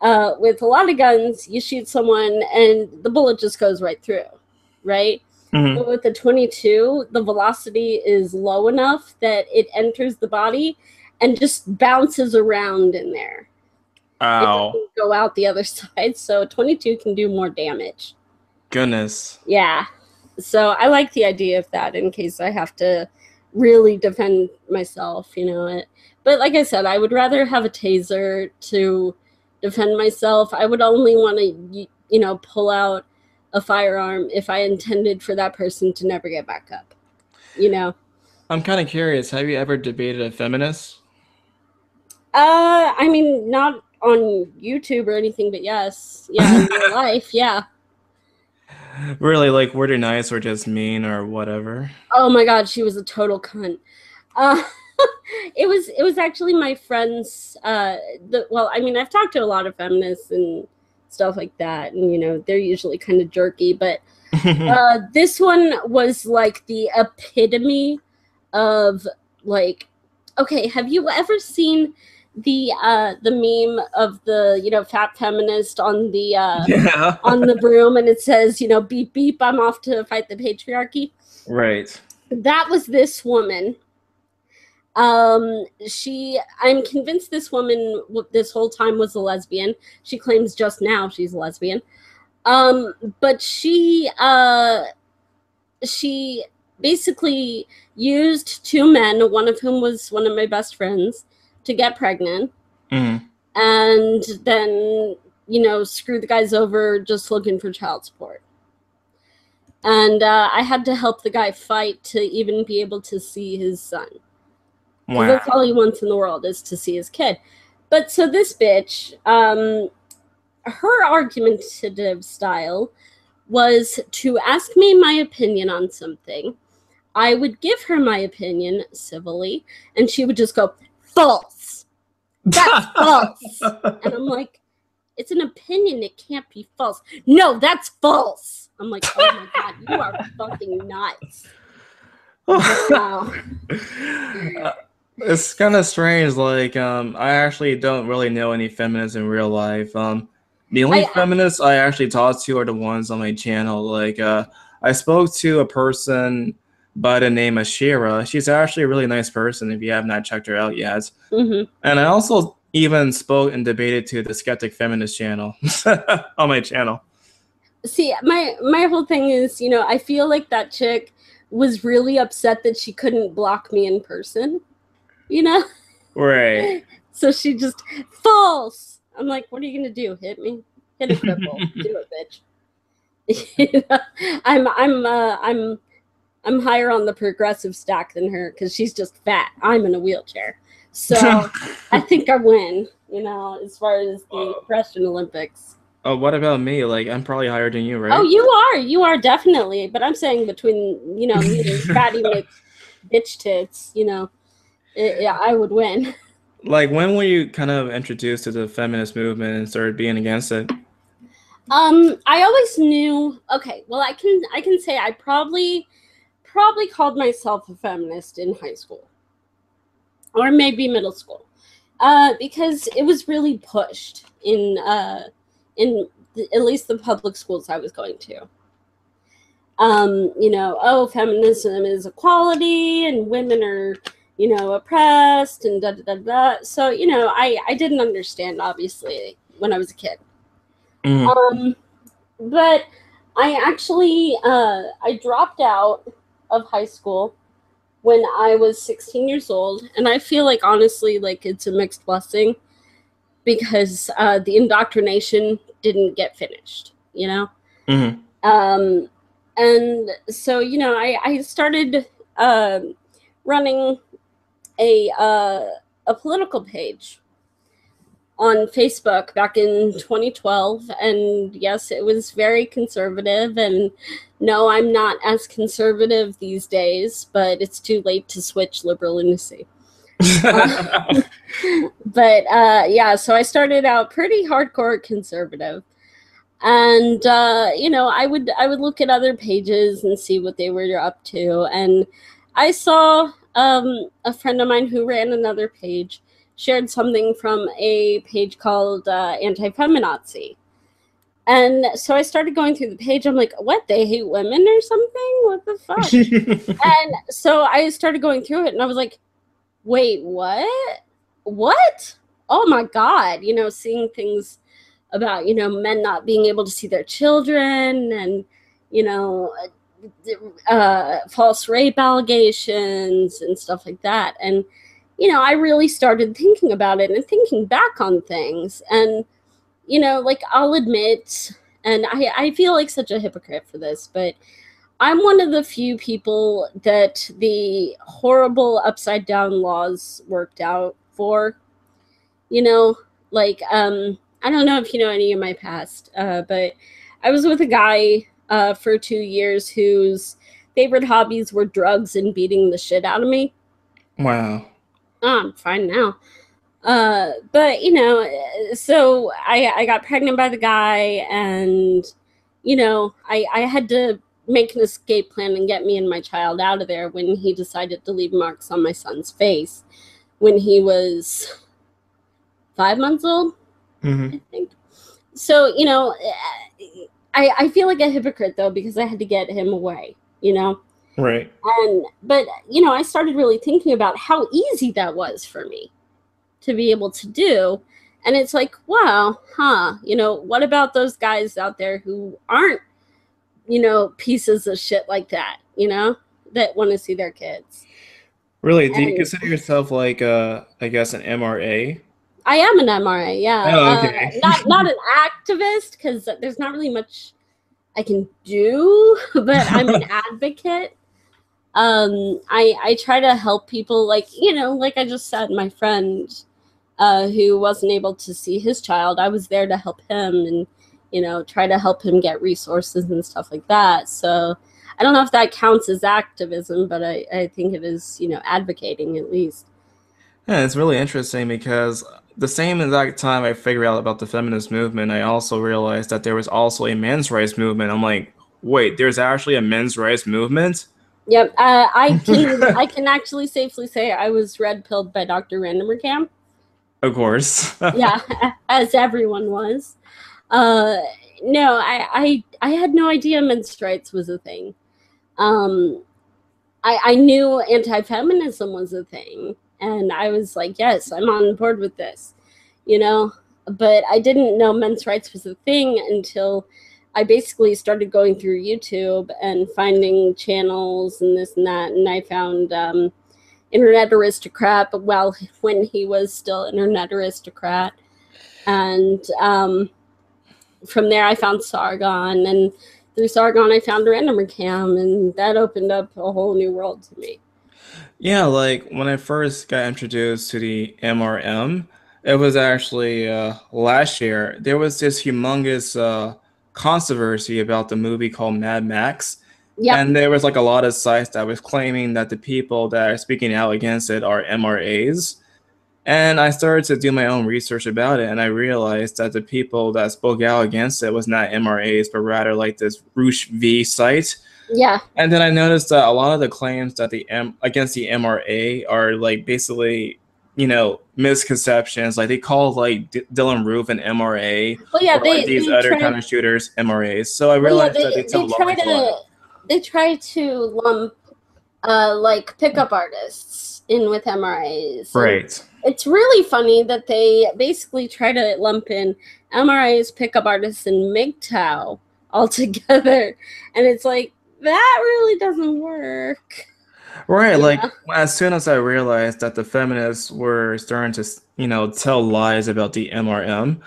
uh, with a lot of guns, you shoot someone and the bullet just goes right through, right? Mhm. But with the 22, the velocity is low enough that it enters the body and just bounces around in there it Ow. doesn't go out the other side. So 22 can do more damage. Goodness. Yeah. So I like the idea of that in case I have to really defend myself, you know. It, but like I said, I would rather have a taser to defend myself. I would only want to, you know, pull out a firearm if I intended for that person to never get back up. You know. I'm kind of curious. Have you ever debated a feminist? Uh, I mean, not on YouTube or anything, but yes, yeah, in real life, yeah. Really, like, were they nice or just mean or whatever? Oh my god, she was a total cunt. Uh, it was it was actually my friend's. Uh, the well, I mean, I've talked to a lot of feminists and stuff like that, and you know, they're usually kind of jerky, but uh, this one was like the epitome of like. Okay, have you ever seen the uh the meme of the you know fat feminist on the uh yeah. on the broom and it says you know beep beep i'm off to fight the patriarchy Right. that was this woman um she i'm convinced this woman this whole time was a lesbian she claims just now she's a lesbian um but she uh she basically used two men one of whom was one of my best friends to get pregnant Mhm. and then you know screw the guys over just looking for child support and uh, i had to help the guy fight to even be able to see his son. Wow. that's all he wants in the world is to see his kid but so this bitch um her argumentative style was to ask me my opinion on something i would give her my opinion civilly and she would just go false that's false and I'm like, it's an opinion. It can't be false. No, that's false. I'm like, oh my god, you are fucking nuts. Wow. Uh, it's kind of strange. Like, um, I actually don't really know any feminists in real life. Um, the only I- feminists I actually talk to are the ones on my channel. Like, uh, I spoke to a person by the name of Shira. She's actually a really nice person. If you have not checked her out yet, hmm and I also even spoke and debated to the Skeptic Feminist channel on my channel. See, my my whole thing is, you know, I feel like that chick was really upset that she couldn't block me in person. You know, Right. so she just false. I'm like, what are you gonna do? Hit me? Hit a cripple? do it, bitch. I'm I'm uh, I'm I'm higher on the progressive stack than her because she's just fat. I'm in a wheelchair, so I think I win. You know, as far as the Oppression Olympics. Oh, what about me? Like, I'm probably higher than you, right? Oh, you are. You are definitely. But I'm saying between you know me and fatty Mc bitch tits, you know, it, yeah, I would win. Like, when were you kind of introduced to the feminist movement and started being against it? Um, I always knew. Okay, well, I can I can say I probably probably called myself a feminist in high school, or maybe middle school, uh, because it was really pushed in uh, in the, at least the public schools I was going to. Um, you know, oh, feminism is equality, and women are you know oppressed, and da da da da. So you know, I I didn't understand obviously when I was a kid. Mm. Um, but I actually uh, I dropped out of high school when I was 16 years old, and I feel like honestly, like it's a mixed blessing because uh, the indoctrination didn't get finished, you know. Mm-hmm. Um, and so you know, I I started uh, running a uh, a political page on Facebook back in 2012. And yes, it was very conservative. And no, I'm not as conservative these days, but it's too late to switch liberal lunacy. uh, but uh, yeah, so I started out pretty hardcore conservative. And uh, you know, I would I would look at other pages and see what they were up to, and I saw um, a friend of mine who ran another page shared something from a page called uh, Anti Feminazi. And so I started going through the page. I'm like, what? They hate women or something? What the fuck? and so I started going through it and I was like, wait, what? What? Oh my God. You know, seeing things about, you know, men not being able to see their children and, you know, uh, false rape allegations and stuff like that. And you know, I really started thinking about it and thinking back on things. And, you know, like I'll admit, and I, I feel like such a hypocrite for this, but I'm one of the few people that the horrible upside down laws worked out for. You know, like, um, I don't know if you know any of my past, uh, but I was with a guy uh, for two years whose favorite hobbies were drugs and beating the shit out of me. Wow oh, I'm fine now. Uh, but you know, so I I got pregnant by the guy, and you know, I I had to make an escape plan and get me and my child out of there when he decided to leave marks on my son's face when he was five months old. Mm-hmm. I think. So you know, I I feel like a hypocrite though because I had to get him away. You know. Right. And but you know, I started really thinking about how easy that was for me to be able to do. And it's like, wow, huh, you know, what about those guys out there who aren't, you know, pieces of shit like that, you know, that want to see their kids? Really? Do and, you consider yourself like uh I guess an MRA? I am an MRA, yeah. Oh, okay. Uh, not not an activist because there's not really much I can do, but I'm an advocate um i i try to help people like you know like i just said my friend uh who wasn't able to see his child i was there to help him and you know try to help him get resources and stuff like that. So i don't know if that counts as activism but i i think it is you know advocating at least. Yeah it's really interesting because the same exact time i figured out about the feminist movement i also realized that there was also a men's rights movement. I'm like wait there's actually a men's rights movement Yep, uh, I can I can actually safely say I was red pilled by Dr. Randomercam. Of course. yeah, as everyone was. Uh, no, I, I I had no idea men's rights was a thing. Um, I I knew anti-feminism was a thing, and I was like, yes, I'm on board with this, you know. But I didn't know men's rights was a thing until I basically started going through YouTube and finding channels and this and that, and I found um, Internet Aristocrat, but well, when he was still Internet Aristocrat, and um, from there I found Sargon, and through Sargon, I found Random Cam, and that opened up a whole new world to me. Yeah, like when I first got introduced to the MRM, it was actually uh, last year. There was this humongous uh, controversy about the movie called Mad Max. Yeah, And there was like a lot of sites that was claiming that the people that are speaking out against it are MRAs. And I started to do my own research about it, and I realized that the people that spoke out against it was not MRAs, but rather like this Roosh V site. yeah, And then I noticed that a lot of the claims that the M against the MRA are like basically, you know, misconceptions. Like they call like D- Dylann Roof an MRA, well, yeah. or They like these they other kind of shooters MRAs. So I well, yeah, realized that they, they they try to they try to lump uh like pickup artists in with MRAs. and Right. It's really funny that they basically try to lump in MRAs, pickup artists, and MGTOW all together, and it's like that really doesn't work. Right, like Yeah. as soon as I realized that the feminists were starting to, you know, tell lies about the MRM,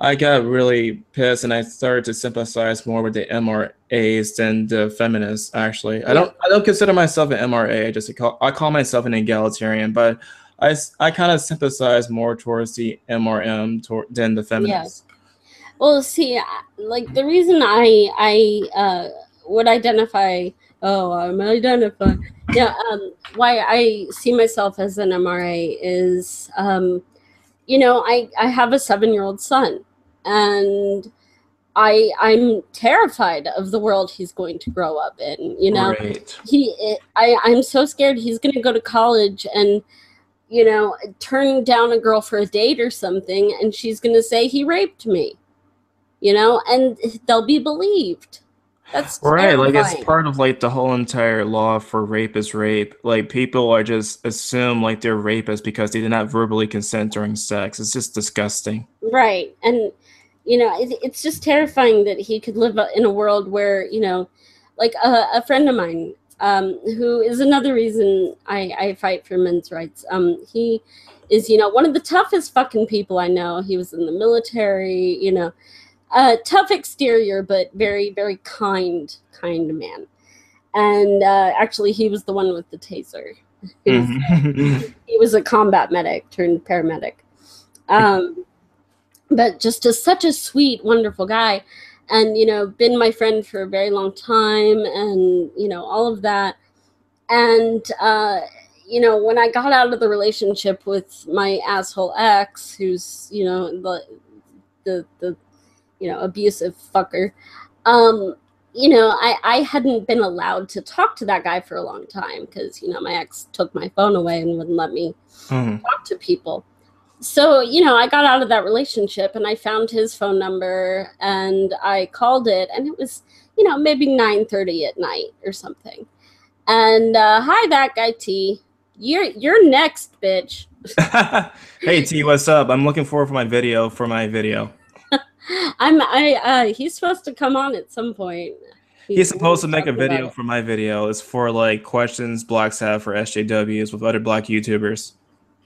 I got really pissed and I started to sympathize more with the MRAs than the feminists. Actually, I don't, I don't consider myself an MRA. I just call, I call myself an egalitarian, but I, I kind of sympathize more towards the MRM tor- than the feminists. Well, see, like the reason I I uh, would identify, oh, I'm identify, yeah, um, why I see myself as an MRA is, um, you know, I I have a seven year old son, and I I'm terrified of the world he's going to grow up in. You know, Right. he I I'm so scared he's going to go to college and you know turn down a girl for a date or something and she's going to say he raped me you know and they'll be believed that's Right, like it's part of like the whole entire law for rape is rape. Like people are just assume like they're rapists because they did not verbally consent during sex. It's just disgusting. right and you know it, it's just terrifying that he could live in a world where you know like a, a friend of mine um, who is another reason I, I fight for men's rights um, he is you know one of the toughest fucking people i know he was in the military you know uh, tough exterior but very very kind kind man. And uh, actually he was the one with the taser. He was, Mhm. he was a combat medic turned paramedic. Um, but just a, such a sweet wonderful guy. And you know been my friend for a very long time and you know all of that. And uh you know when i got out of the relationship with my asshole ex who's you know the the the you know abusive fucker um you know i i hadn't been allowed to talk to that guy for a long time because you know my ex took my phone away and wouldn't let me Mhm. talk to people. So, you know, I got out of that relationship and I found his phone number and I called it and it was, you know, maybe 9:30 at night or something. And uh hi that guy T. You're you're next, bitch. hey T, what's up? I'm looking forward for my video for my video. I'm I uh he's supposed to come on at some point. He's supposed to make a video for my video. It's for like questions blacks have for SJWs with other black YouTubers.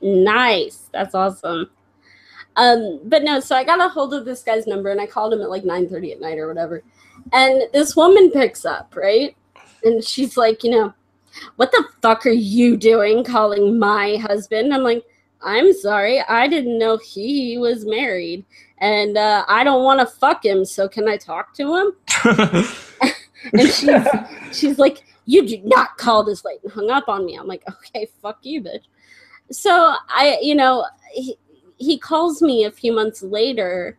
Nice. That's awesome. Um, but no, so I got a hold of this guy's number and I called him at like 9:30 at night or whatever. And this woman picks up, right? And she's like, you know, what the fuck are you doing calling my husband? I'm like, I'm sorry, I didn't know he was married. And uh, I don't want to fuck him, so can I talk to him? And she's she's like, "You do not call this late," and hung up on me. I'm like, "Okay, fuck you, bitch." So I, you know, he, he calls me a few months later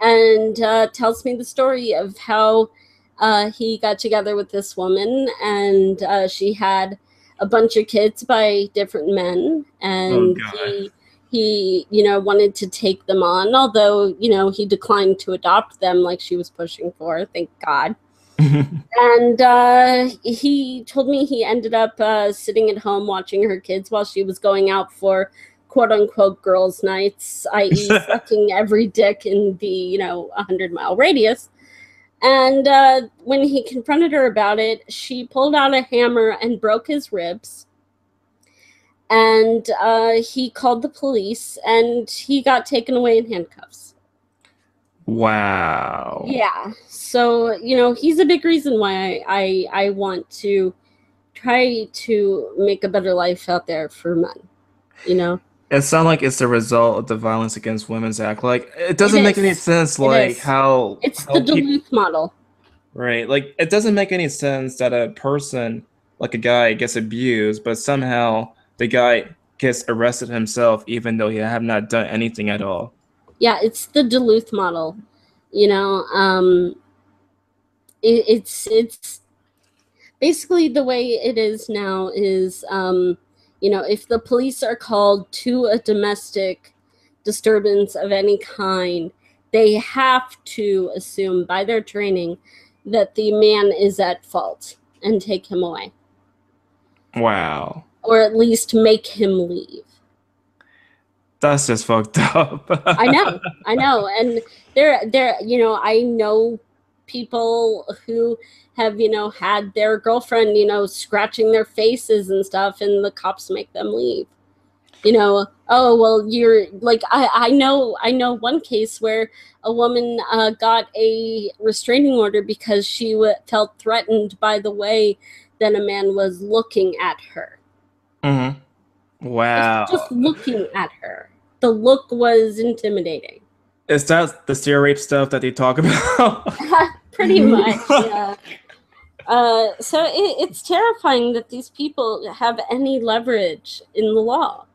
and uh, tells me the story of how uh, he got together with this woman and uh, she had a bunch of kids by different men and God. he he you know wanted to take them on although you know he declined to adopt them like she was pushing for thank god and uh, he told me he ended up uh, sitting at home watching her kids while she was going out for quote unquote girls' nights, i.e., sucking every dick in the you know 100 mile radius. And uh, when he confronted her about it, she pulled out a hammer and broke his ribs. And uh, he called the police and he got taken away in handcuffs. Wow. Yeah. So, you know, he's a big reason why I I, I want to try to make a better life out there for men. You know? It sounds like it's the result of the Violence Against Women's Act. Like it doesn't It make any sense like is. how It's how the Duluth model. Right. Like it doesn't make any sense that a person like a guy gets abused, but somehow the guy gets arrested himself even though he have not done anything at all. Yeah, it's the Duluth model. You know, um it, it's it's basically the way it is now is um you know, if the police are called to a domestic disturbance of any kind, they have to assume by their training that the man is at fault and take him away Wow. Or at least make him leave. That's just fucked up. I know, I know, and there, there, you know, I know people who have, you know, had their girlfriend, you know, scratching their faces and stuff, and the cops make them leave. You know, oh well, you're like I, I know, I know one case where a woman uh, got a restraining order because she w- felt threatened by the way that a man was looking at her. Hmm Wow. Just, just looking at her. The look was intimidating. Is that the stare rape stuff that they talk about? Pretty much, yeah. Uh, so it, it's terrifying that these people have any leverage in the law.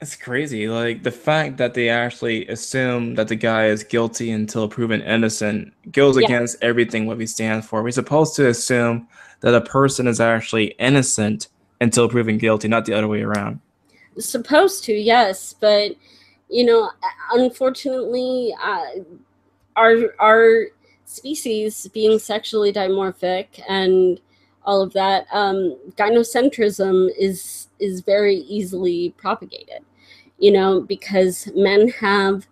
It's crazy. Like the fact that they actually assume that the guy is guilty until proven innocent goes Yeah. against everything what we stand for. We're supposed to assume that a person is actually innocent until proven guilty, not the other way around. Supposed to, yes, but you know, unfortunately, uh, our our species being sexually dimorphic and all of that, um, gynocentrism is is very easily propagated. You know, because men have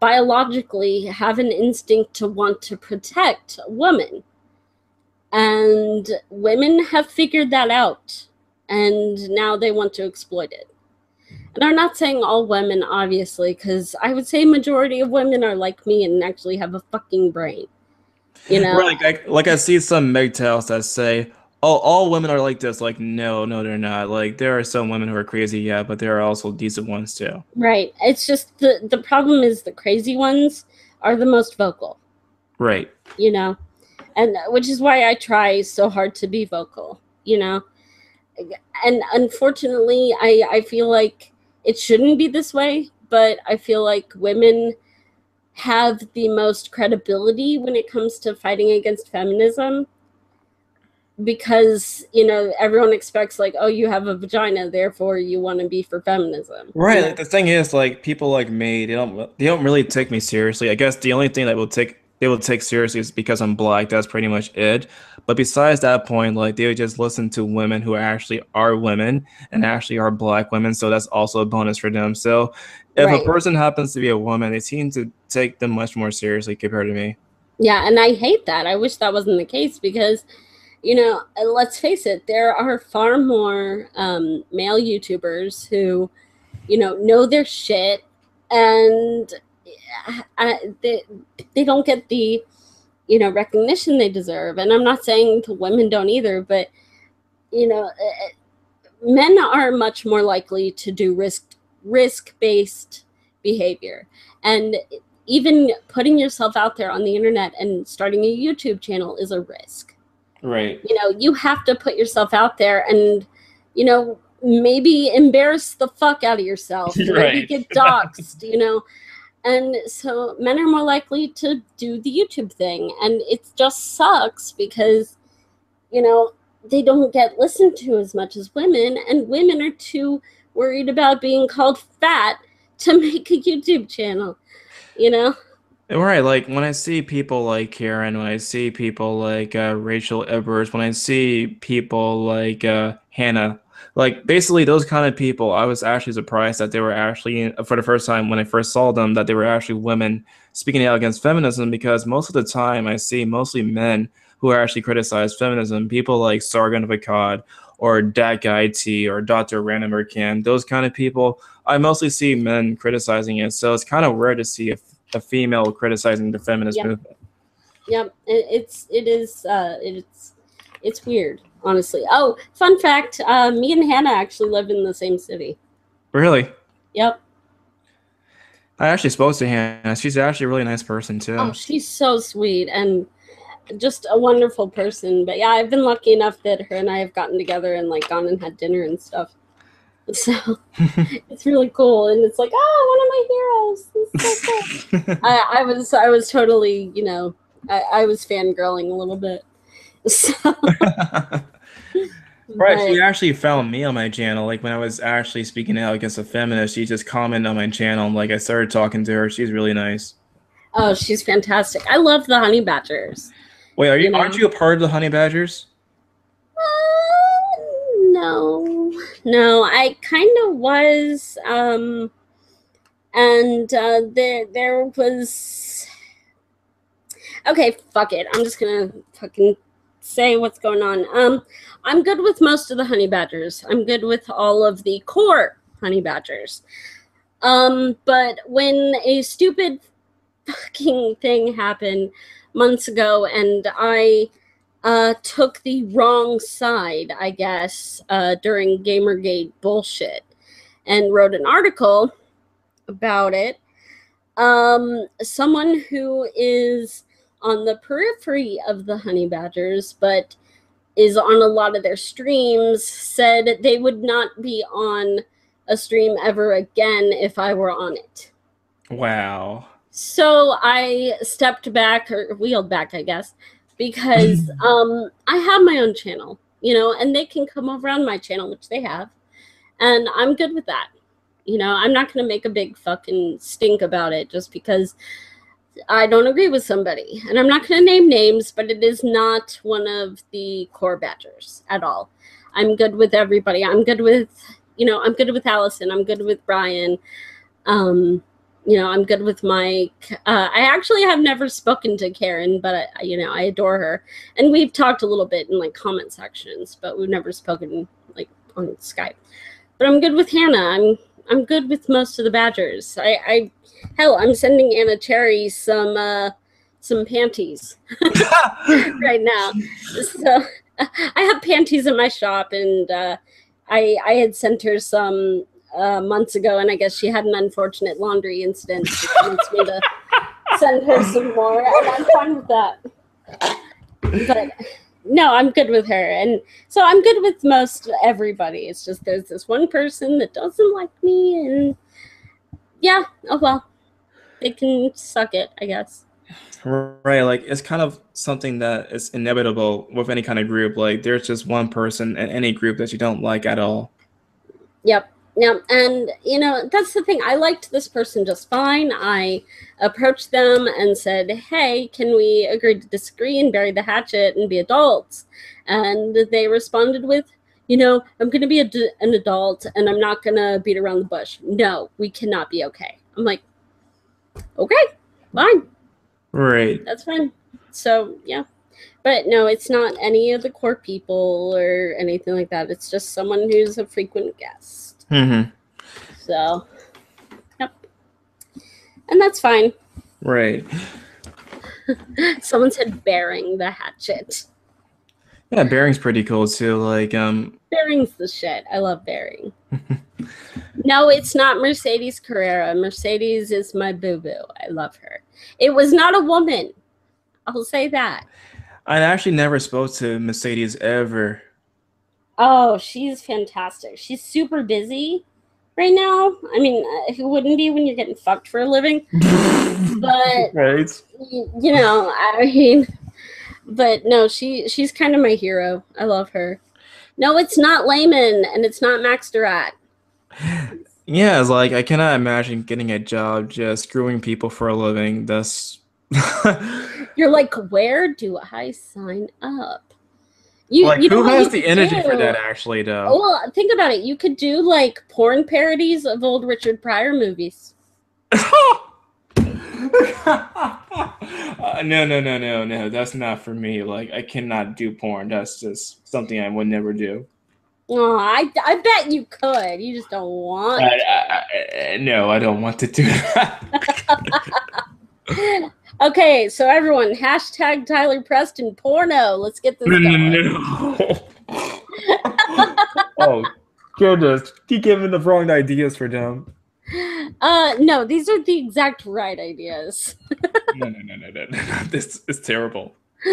biologically have an instinct to want to protect women. And women have figured that out. And now they want to exploit it. And I'm not saying all women, obviously, because I would say majority of women are like me and actually have a fucking brain. You know? Right, like, I, like I see some MGTOWs that say, "Oh, all women are like this." Like, no, no, they're not. Like, there are some women who are crazy, yeah, but there are also decent ones too. Right. It's just the the problem is the crazy ones are the most vocal. Right. you know and uh, which is why i try so hard to be vocal you know and unfortunately i i feel like it shouldn't be this way but i feel like women have the most credibility when it comes to fighting against feminism because you know everyone expects like oh you have a vagina therefore you want to be for feminism you Right. know? Like the thing is, like people like me, they don't they don't really take me seriously. I guess the only thing that will take they will take seriously is because I'm black. That's pretty much it. But besides that point, like they would just listen to women who actually are women and actually are black women. So that's also a bonus for them. So if Right. a person happens to be a woman, they seem to take them much more seriously compared to me. Yeah, and I hate that. I wish that wasn't the case because, you know, let's face it, there are far more um, male YouTubers who, you know, know their shit and uh, uh, they, they don't get the, you know, recognition they deserve. And I'm not saying the women don't either, but, you know, uh, men are much more likely to do risk risk based behavior. And even putting yourself out there on the internet and starting a YouTube channel is a risk. Right. You know, you have to put yourself out there and, you know, maybe embarrass the fuck out of yourself. Maybe get doxxed, you know. And so men are more likely to do the YouTube thing. And it just sucks because, you know, they don't get listened to as much as women. And women are too worried about being called fat to make a YouTube channel, you know? Right, like when I see people like Karen, when I see people like uh, Rachel Evers, when I see people like uh, Hannah, like basically those kind of people, I was actually surprised that they were actually, for the first time when I first saw them, that they were actually women speaking out against feminism. Because most of the time, I see mostly men who are actually criticize feminism. People like Sargon of Akkad or Dat Guy T or Dr. Random Kim, those kind of people. I mostly see men criticizing it, so it's kind of weird to see a a female criticizing the feminist movement. Yep, it, it's it is uh, it's it's weird, honestly. Oh, fun fact: uh, me and Hannah actually live in the same city. Really? Yep. I actually spoke to Hannah. She's actually a really nice person too. Oh, she's so sweet and just a wonderful person. But yeah, I've been lucky enough that her and I have gotten together and like gone and had dinner and stuff. So it's really cool, and it's like, oh, one of my heroes. So cool. I, I was I was totally, you know, I, I was fangirling a little bit. So, right. but- She actually found me on my channel. Like when I was actually speaking out against a feminist, she just commented on my channel. and, Like I started talking to her. She's really nice. oh, she's fantastic. I love the honey badgers. Wait, are you, You know? aren't you a part of the Honey Badgers? Uh, no, no, I kind of was, um, and uh, there there was. Okay, fuck it. I'm just gonna fucking say what's going on. Um, I'm good with most of the honey badgers. I'm good with all of the core honey badgers. Um, but when a stupid fucking thing happened months ago, and I uh, took the wrong side, I guess, uh, during Gamergate bullshit and wrote an article about it. Um, someone who is on the periphery of the Honey Badgers, but is on a lot of their streams, said they would not be on a stream ever again if I were on it. Wow. So I stepped back or wheeled back, I guess, because um, I have my own channel, you know, and they can come over on my channel, which they have, and I'm good with that. You know, I'm not going to make a big fucking stink about it just because I don't agree with somebody. And I'm not going to name names, but it is not one of the core badgers at all. I'm good with everybody. I'm good with, you know, I'm good with Allison. I'm good with Brian. Um, you know, I'm good with Mike. Uh, I actually have never spoken to Karen, but I, you know, I adore her, and we've talked a little bit in like comment sections, but we've never spoken like on Skype. But I'm good with Hannah. I'm I'm good with most of the Badgers. I, I hell, I'm sending Anna Cherry some uh, some panties right now. So I have panties in my shop, and uh, I I had sent her some uh, months ago, and I guess she had an unfortunate laundry incident. She wants me to send her some more, and I'm fine with that. But no, I'm good with her, and so I'm good with most everybody. It's just there's this one person that doesn't like me, and yeah, oh well, they can suck it, I guess. Right, like it's kind of something that is inevitable with any kind of group. Like there's just one person in any group that you don't like at all. Yep. Yeah, and you know that's the thing. I liked this person just fine. I approached them and said, "Hey, can we agree to disagree and bury the hatchet and be adults?" And they responded with, "You know, I'm going to be a an adult and I'm not going to beat around the bush. No, we cannot be okay." I'm like, "Okay, fine, Right. that's fine." So yeah, but no, it's not any of the core people or anything like that. It's just someone who's a frequent guest. Mm-hmm. So, yep. And that's fine. Right. Someone said bearing the hatchet. Yeah, Bearing's pretty cool too. Like, um, Bearing's the shit. I love bearing. no, it's not Mercedes Carrera. Mercedes is my boo boo. I love her. It was not a woman. I'll say that. I actually never spoke to Mercedes ever. Oh, she's fantastic. She's super busy right now. I mean, uh, who wouldn't be when you're getting fucked for a living? But right. you know, I mean, but no, she she's kind of my hero. I love her. No, it's not Layman and it's not Max Durat. Yeah, it's like I cannot imagine getting a job just screwing people for a living. That's You're like, where do I sign up? You, like you know who has the energy for that actually though? Oh, well, think about it. You could do like porn parodies of old Richard Pryor movies. Uh, no, no, no, no, no. That's not for me. Like, I cannot do porn. That's just something I would never do. Oh, I, I bet you could. You just don't want. I, I, I, no, I don't want to do that. okay, so everyone, hashtag Tyler Preston porno. Let's get this No, no, going. no. oh goodness, keep giving the wrong ideas for them. Uh, no, these are the exact right ideas. No, no, no, no, no, no. This is terrible.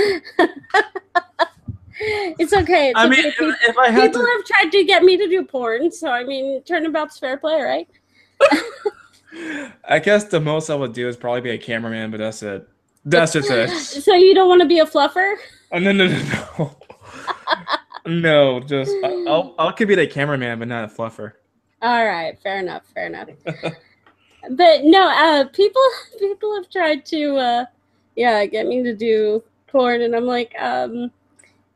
It's okay. It's I mean, if, if I had people to, have tried to get me to do porn, so I mean, turnabout's fair play, right? I guess the most I would do is probably be a cameraman, but that's it. That's just it. So you don't want to be a fluffer? Oh, no, no, no, no. no, just I- I'll I'll could be the cameraman, but not a fluffer. All right, fair enough, fair enough. But no, uh, people people have tried to, uh, yeah, get me to do porn, and I'm like, um,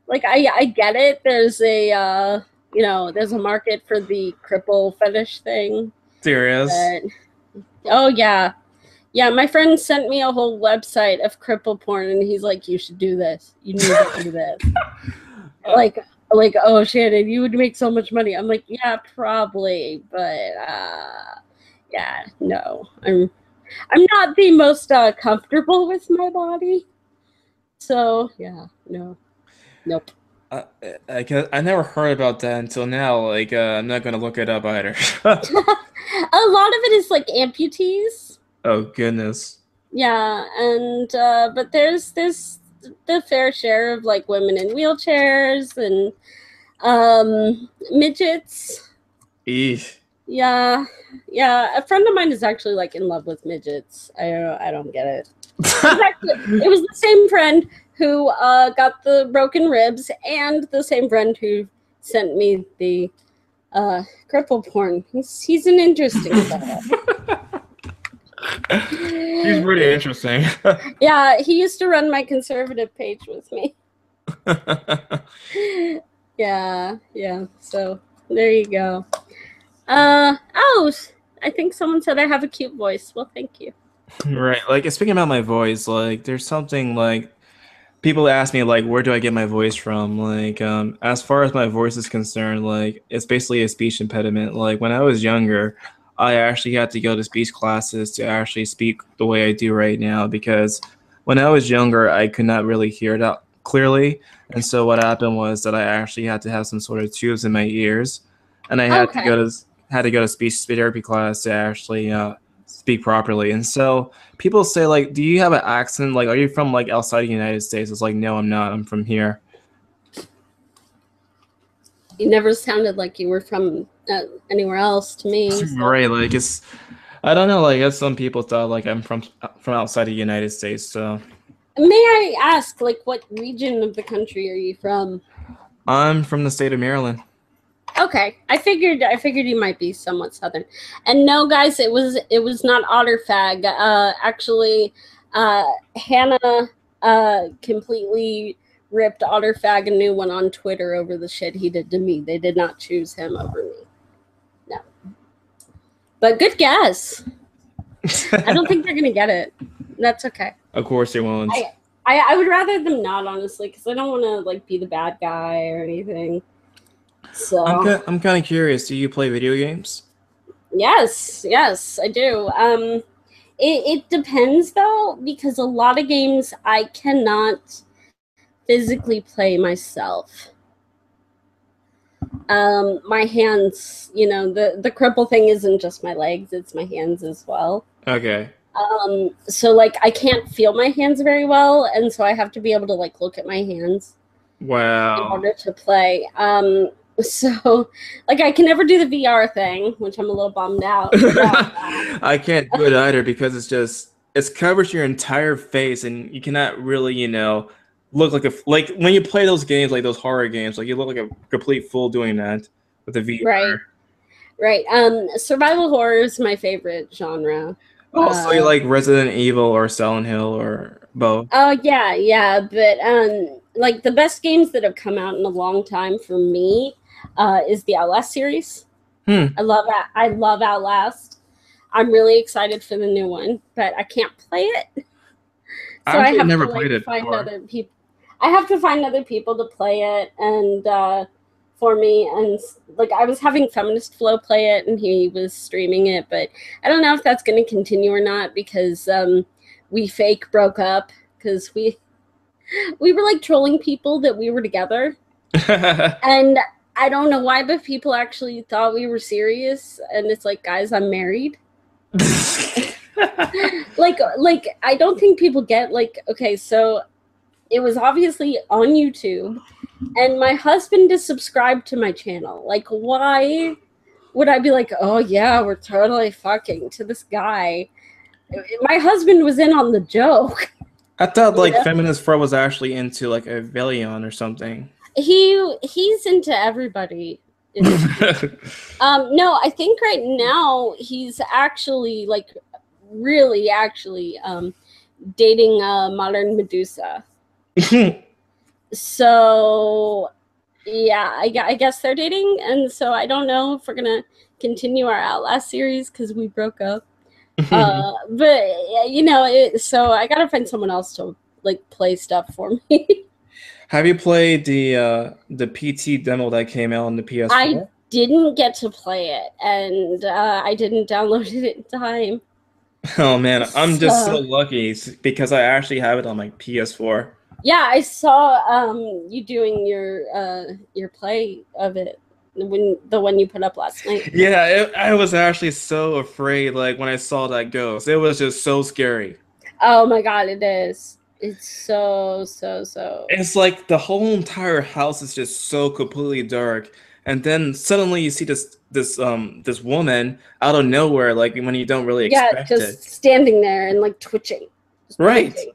like I I get it. There's a, uh, you know, there's a market for the cripple fetish thing. Serious. But, oh yeah, yeah. My friend sent me a whole website of cripple porn, and he's like, "You should do this. You need to do this." like, like, oh Shannon, you would make so much money. I'm like, yeah, probably, but uh, yeah, no, I'm, I'm not the most uh, comfortable with my body. So yeah, no, nope. I, I, I never heard about that until now. Like, uh, I'm not gonna look it up either. a lot of it is like amputees. oh goodness. Yeah, and uh, but there's there's the fair share of like women in wheelchairs and um, midgets. Eesh. Yeah, yeah. A friend of mine is actually like in love with midgets. I don't, I don't get it. It was, actually, it was the same friend who uh, got the broken ribs, and the same friend who sent me the uh, cripple porn. He's he's an interesting fellow. He's pretty interesting. Yeah, he used to run my conservative page with me. yeah, yeah. So there you go. Uh oh, I think someone said I have a cute voice. Well, thank you. right. Like speaking about my voice, like there's something like people ask me like where do I get my voice from? Like um as far as my voice is concerned, like it's basically a speech impediment. Like when I was younger, I actually had to go to speech classes to actually speak the way I do right now because when I was younger, I could not really hear it out clearly. And so what happened was that I actually had to have some sort of tubes in my ears, and I had Okay. to go to had to go to speech therapy class to actually uh, speak properly. And so people say like, "Do you have an accent? Like, are you from like outside the United States?" It's like, no, I'm not. I'm from here. You never sounded like you were from uh, anywhere else to me. so- Right? Like it's. I don't know. Like, I guess some people thought like I'm from from outside the United States. So May I ask, like, what region of the country are you from? I'm from the state of Maryland. Okay, I figured I figured you might be somewhat southern. And no, guys, it was it was not Otterfag. Uh, actually, uh, Hannah uh, completely ripped Otterfag a new one on Twitter over the shit he did to me. They did not choose him over me. No, but good guess. I don't think they're gonna get it. That's okay. of course, they won't. I- I, I would rather them not, honestly, because I don't want to like be the bad guy or anything. So I'm I'm kind of curious. Do you play video games? Yes, yes, I do. Um, it, it depends though, because a lot of games I cannot physically play myself. Um, my hands, you know, the the cripple thing isn't just my legs; it's my hands as well. Okay. Um, so like I can't feel my hands very well, and so I have to be able to like look at my hands Wow. in order to play. Um, so like I can never do the VR thing, which I'm a little bummed out. I can't do it either because it's just it covers your entire face and you cannot really, you know, look like a like when you play those games like those horror games, like you look like a complete fool doing that with the VR. Right. right. Um, survival horror is my favorite genre. Oh, so you Uh, like Resident Evil or Silent Hill or both? Oh yeah, yeah, but um, like the best games that have come out in a long time for me uh, is the Outlast series. Hmm. I love that. I love Outlast. I'm really excited for the new one, but I can't play it. So I've I have never to like, played it find before. other people. I have to find other people to play it and uh, for me. And like I was having Feminist Flow play it, and he was streaming it, but I don't know if that's going to continue or not because um, we fake broke up because we we were like trolling people that we were together, and I don't know why, but people actually thought we were serious, and it's like, guys, I'm married. like like I don't think people get like okay, so it was obviously on YouTube and my husband is subscribed to my channel. Like why would I be like, "Oh yeah, we're totally fucking to this guy." My husband was in on the joke. I thought like yeah. feminist Fro was actually into like a Evelyon or something. He he's into everybody. um no, I think right now he's actually like really actually um, dating a modern Medusa. so yeah, I, I, guess they're dating, and so I don't know if we're gonna continue our Outlast series because we broke up. uh, but you know, it, so I gotta find someone else to like play stuff for me. Have you played the uh, the PT demo that came out on the PS4? I didn't get to play it, and uh, I didn't download it in time. Oh man, I'm just so lucky because I actually have it on my PS4. Yeah, I saw um you doing your uh your play of it when the one you put up last night. Yeah, it, I was actually so afraid like when I saw that ghost. It was just so scary. Oh my god, it is. It's so so so. It's like the whole entire house is just so completely dark and then suddenly you see this this um this woman out of nowhere like when you don't really yeah, expect just it standing there and like twitching right twitching.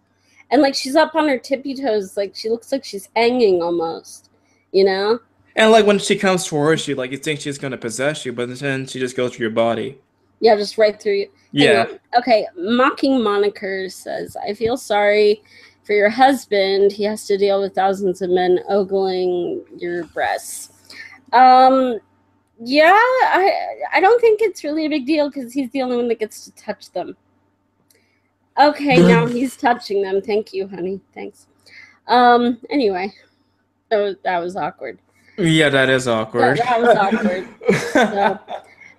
and like she's up on her tippy toes like she looks like she's hanging almost you know and like when she comes towards you like you think she's gonna possess you but then she just goes through your body yeah just right through you yeah okay mocking moniker says i feel sorry for your husband he has to deal with thousands of men ogling your breasts um, yeah, I I don't think it's really a big deal because he's the only one that gets to touch them. Okay, now he's touching them. Thank you, honey. Thanks. Um. Anyway, that was that was awkward. Yeah, that is awkward. that was awkward. so,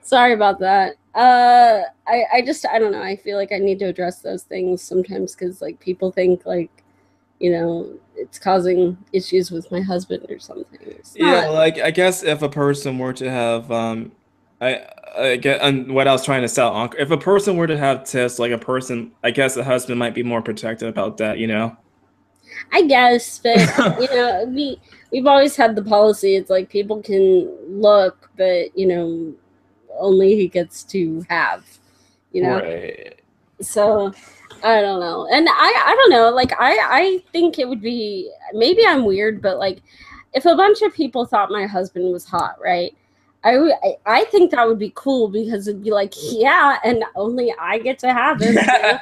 sorry about that. Uh, I I just I don't know. I feel like I need to address those things sometimes because like people think like you know, it's causing issues with my husband or something. yeah, like I guess if a person were to have, um, I, I get, and what I was trying to sell, if a person were to have tests, like a person, I guess the husband might be more protective about that, you know. I guess, but you know, we we've always had the policy. It's like people can look, but you know, only he gets to have, you know. Right. So I don't know. And I I don't know. Like I I think it would be maybe I'm weird, but like if a bunch of people thought my husband was hot, right? I I think that would be cool because it'd be like, yeah, and only I get to have him.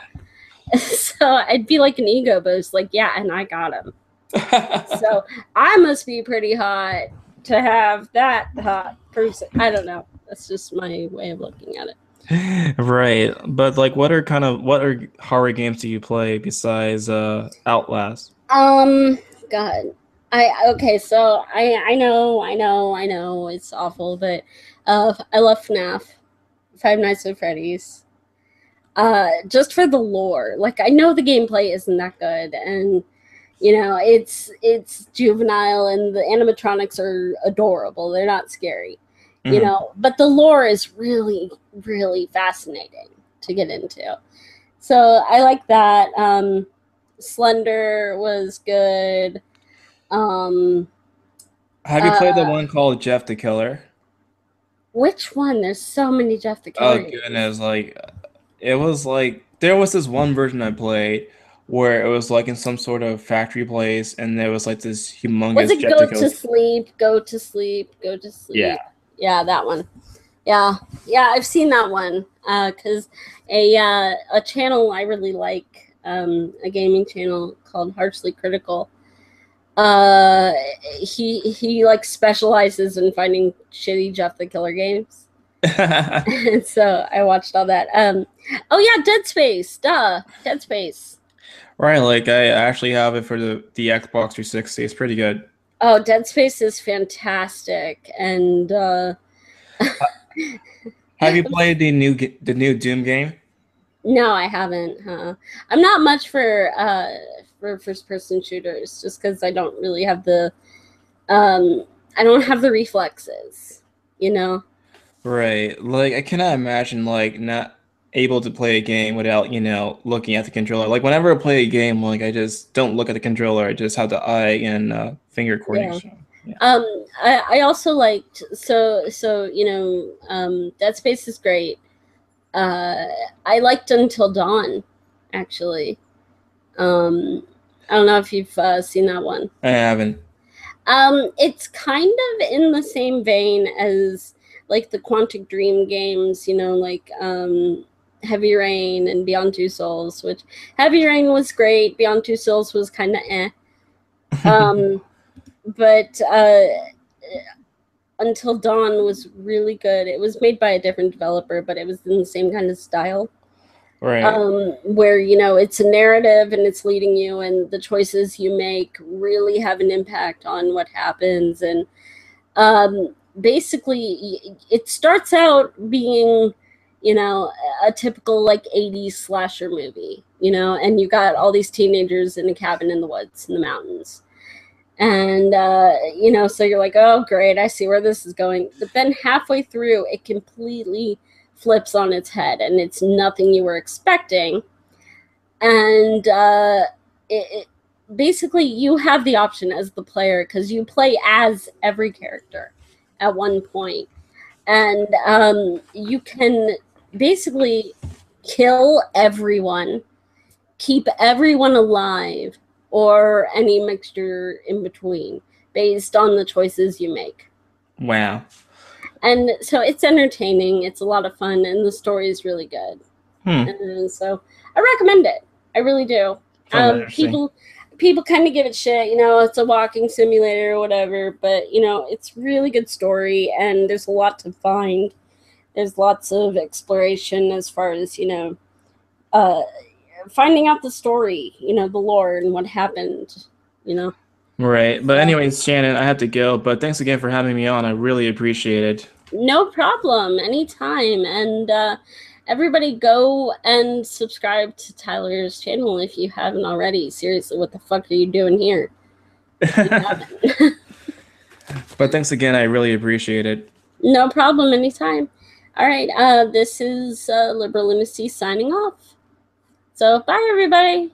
so I'd be like an ego boost, like, yeah, and I got him. so I must be pretty hot to have that hot person. I don't know. That's just my way of looking at it. Right but like what are kind of what are horror games do you play besides uh outlast? Um god i okay so i i know i know i know it's awful but uh i love fnaf five nights at freddy's. Uh just for the lore like i know the gameplay isn't that good and you know it's it's juvenile and the animatronics are adorable they're not scary mm-hmm. you know but the lore is really really fascinating to get into. So i like that um slender was good. Um have you played uh, the one called jeff the killer? Which one? There's so many jeff the killer oh goodness like it was like there was this one version i played where it was like in some sort of factory place and there was like this humongous was it go to sleep go to sleep go to sleep? yeah yeah, that one. Yeah, yeah, I've seen that one because uh, a uh, a channel I really like, um, a gaming channel called Harshly Critical. Uh, he he like specializes in finding shitty Jeff the Killer games. and so I watched all that. Um, oh yeah, Dead Space, duh, Dead Space. Right, like I actually have it for the the Xbox 360. It's pretty good. Oh, Dead Space is fantastic, and uh, have you played the new the new Doom game? No, I haven't. Huh? I'm not much for uh, for first person shooters, just because I don't really have the um, I don't have the reflexes. You know. Right. Like I cannot imagine like not able to play a game without, you know, looking at the controller. Like whenever I play a game, like I just don't look at the controller. I just have the eye and uh, finger coordination. Yeah. Um, I, I also liked so so you know um, Dead Space is great. Uh, I liked Until Dawn, actually. Um, I don't know if you've uh, seen that one. I haven't. Um, it's kind of in the same vein as like the Quantic Dream games, you know, like um, Heavy Rain and Beyond Two Souls. Which Heavy Rain was great. Beyond Two Souls was kind of eh. Um, but uh, Until Dawn was really good. It was made by a different developer, but it was in the same kind of style. Right. Um, where you know it's a narrative and it's leading you, and the choices you make really have an impact on what happens. And um, basically, it starts out being, you know, a typical like '80s slasher movie, you know, and you got all these teenagers in a cabin in the woods in the mountains. And uh, you know so you're like oh great i see where this is going. But then halfway through it completely flips on its head and it's nothing you were expecting. And uh, it, it, basically you have the option as the player because you play as every character at one point. And um, you can basically kill everyone keep everyone alive or any mixture in between based on the choices you make. Wow. And so it's entertaining, it's a lot of fun, and the story is really good. Hmm. And so I recommend it. I really do. Um, people people kind of give it shit, you know, it's a walking simulator or whatever, but you know, it's really good story and there's a lot to find. There's lots of exploration as far as, you know, uh, finding out the story, you know, the lore and what happened, you know. Right. But anyways, Shannon, I have to go. But thanks again for having me on. I really appreciate it. No problem. Anytime. And uh, everybody go and subscribe to Tyler's channel if you haven't already. Seriously, what the fuck are you doing here? but thanks again. I really appreciate it. No problem. Anytime. All right. Uh, this is uh, Liberal Lunacy signing off. So, bye, everybody.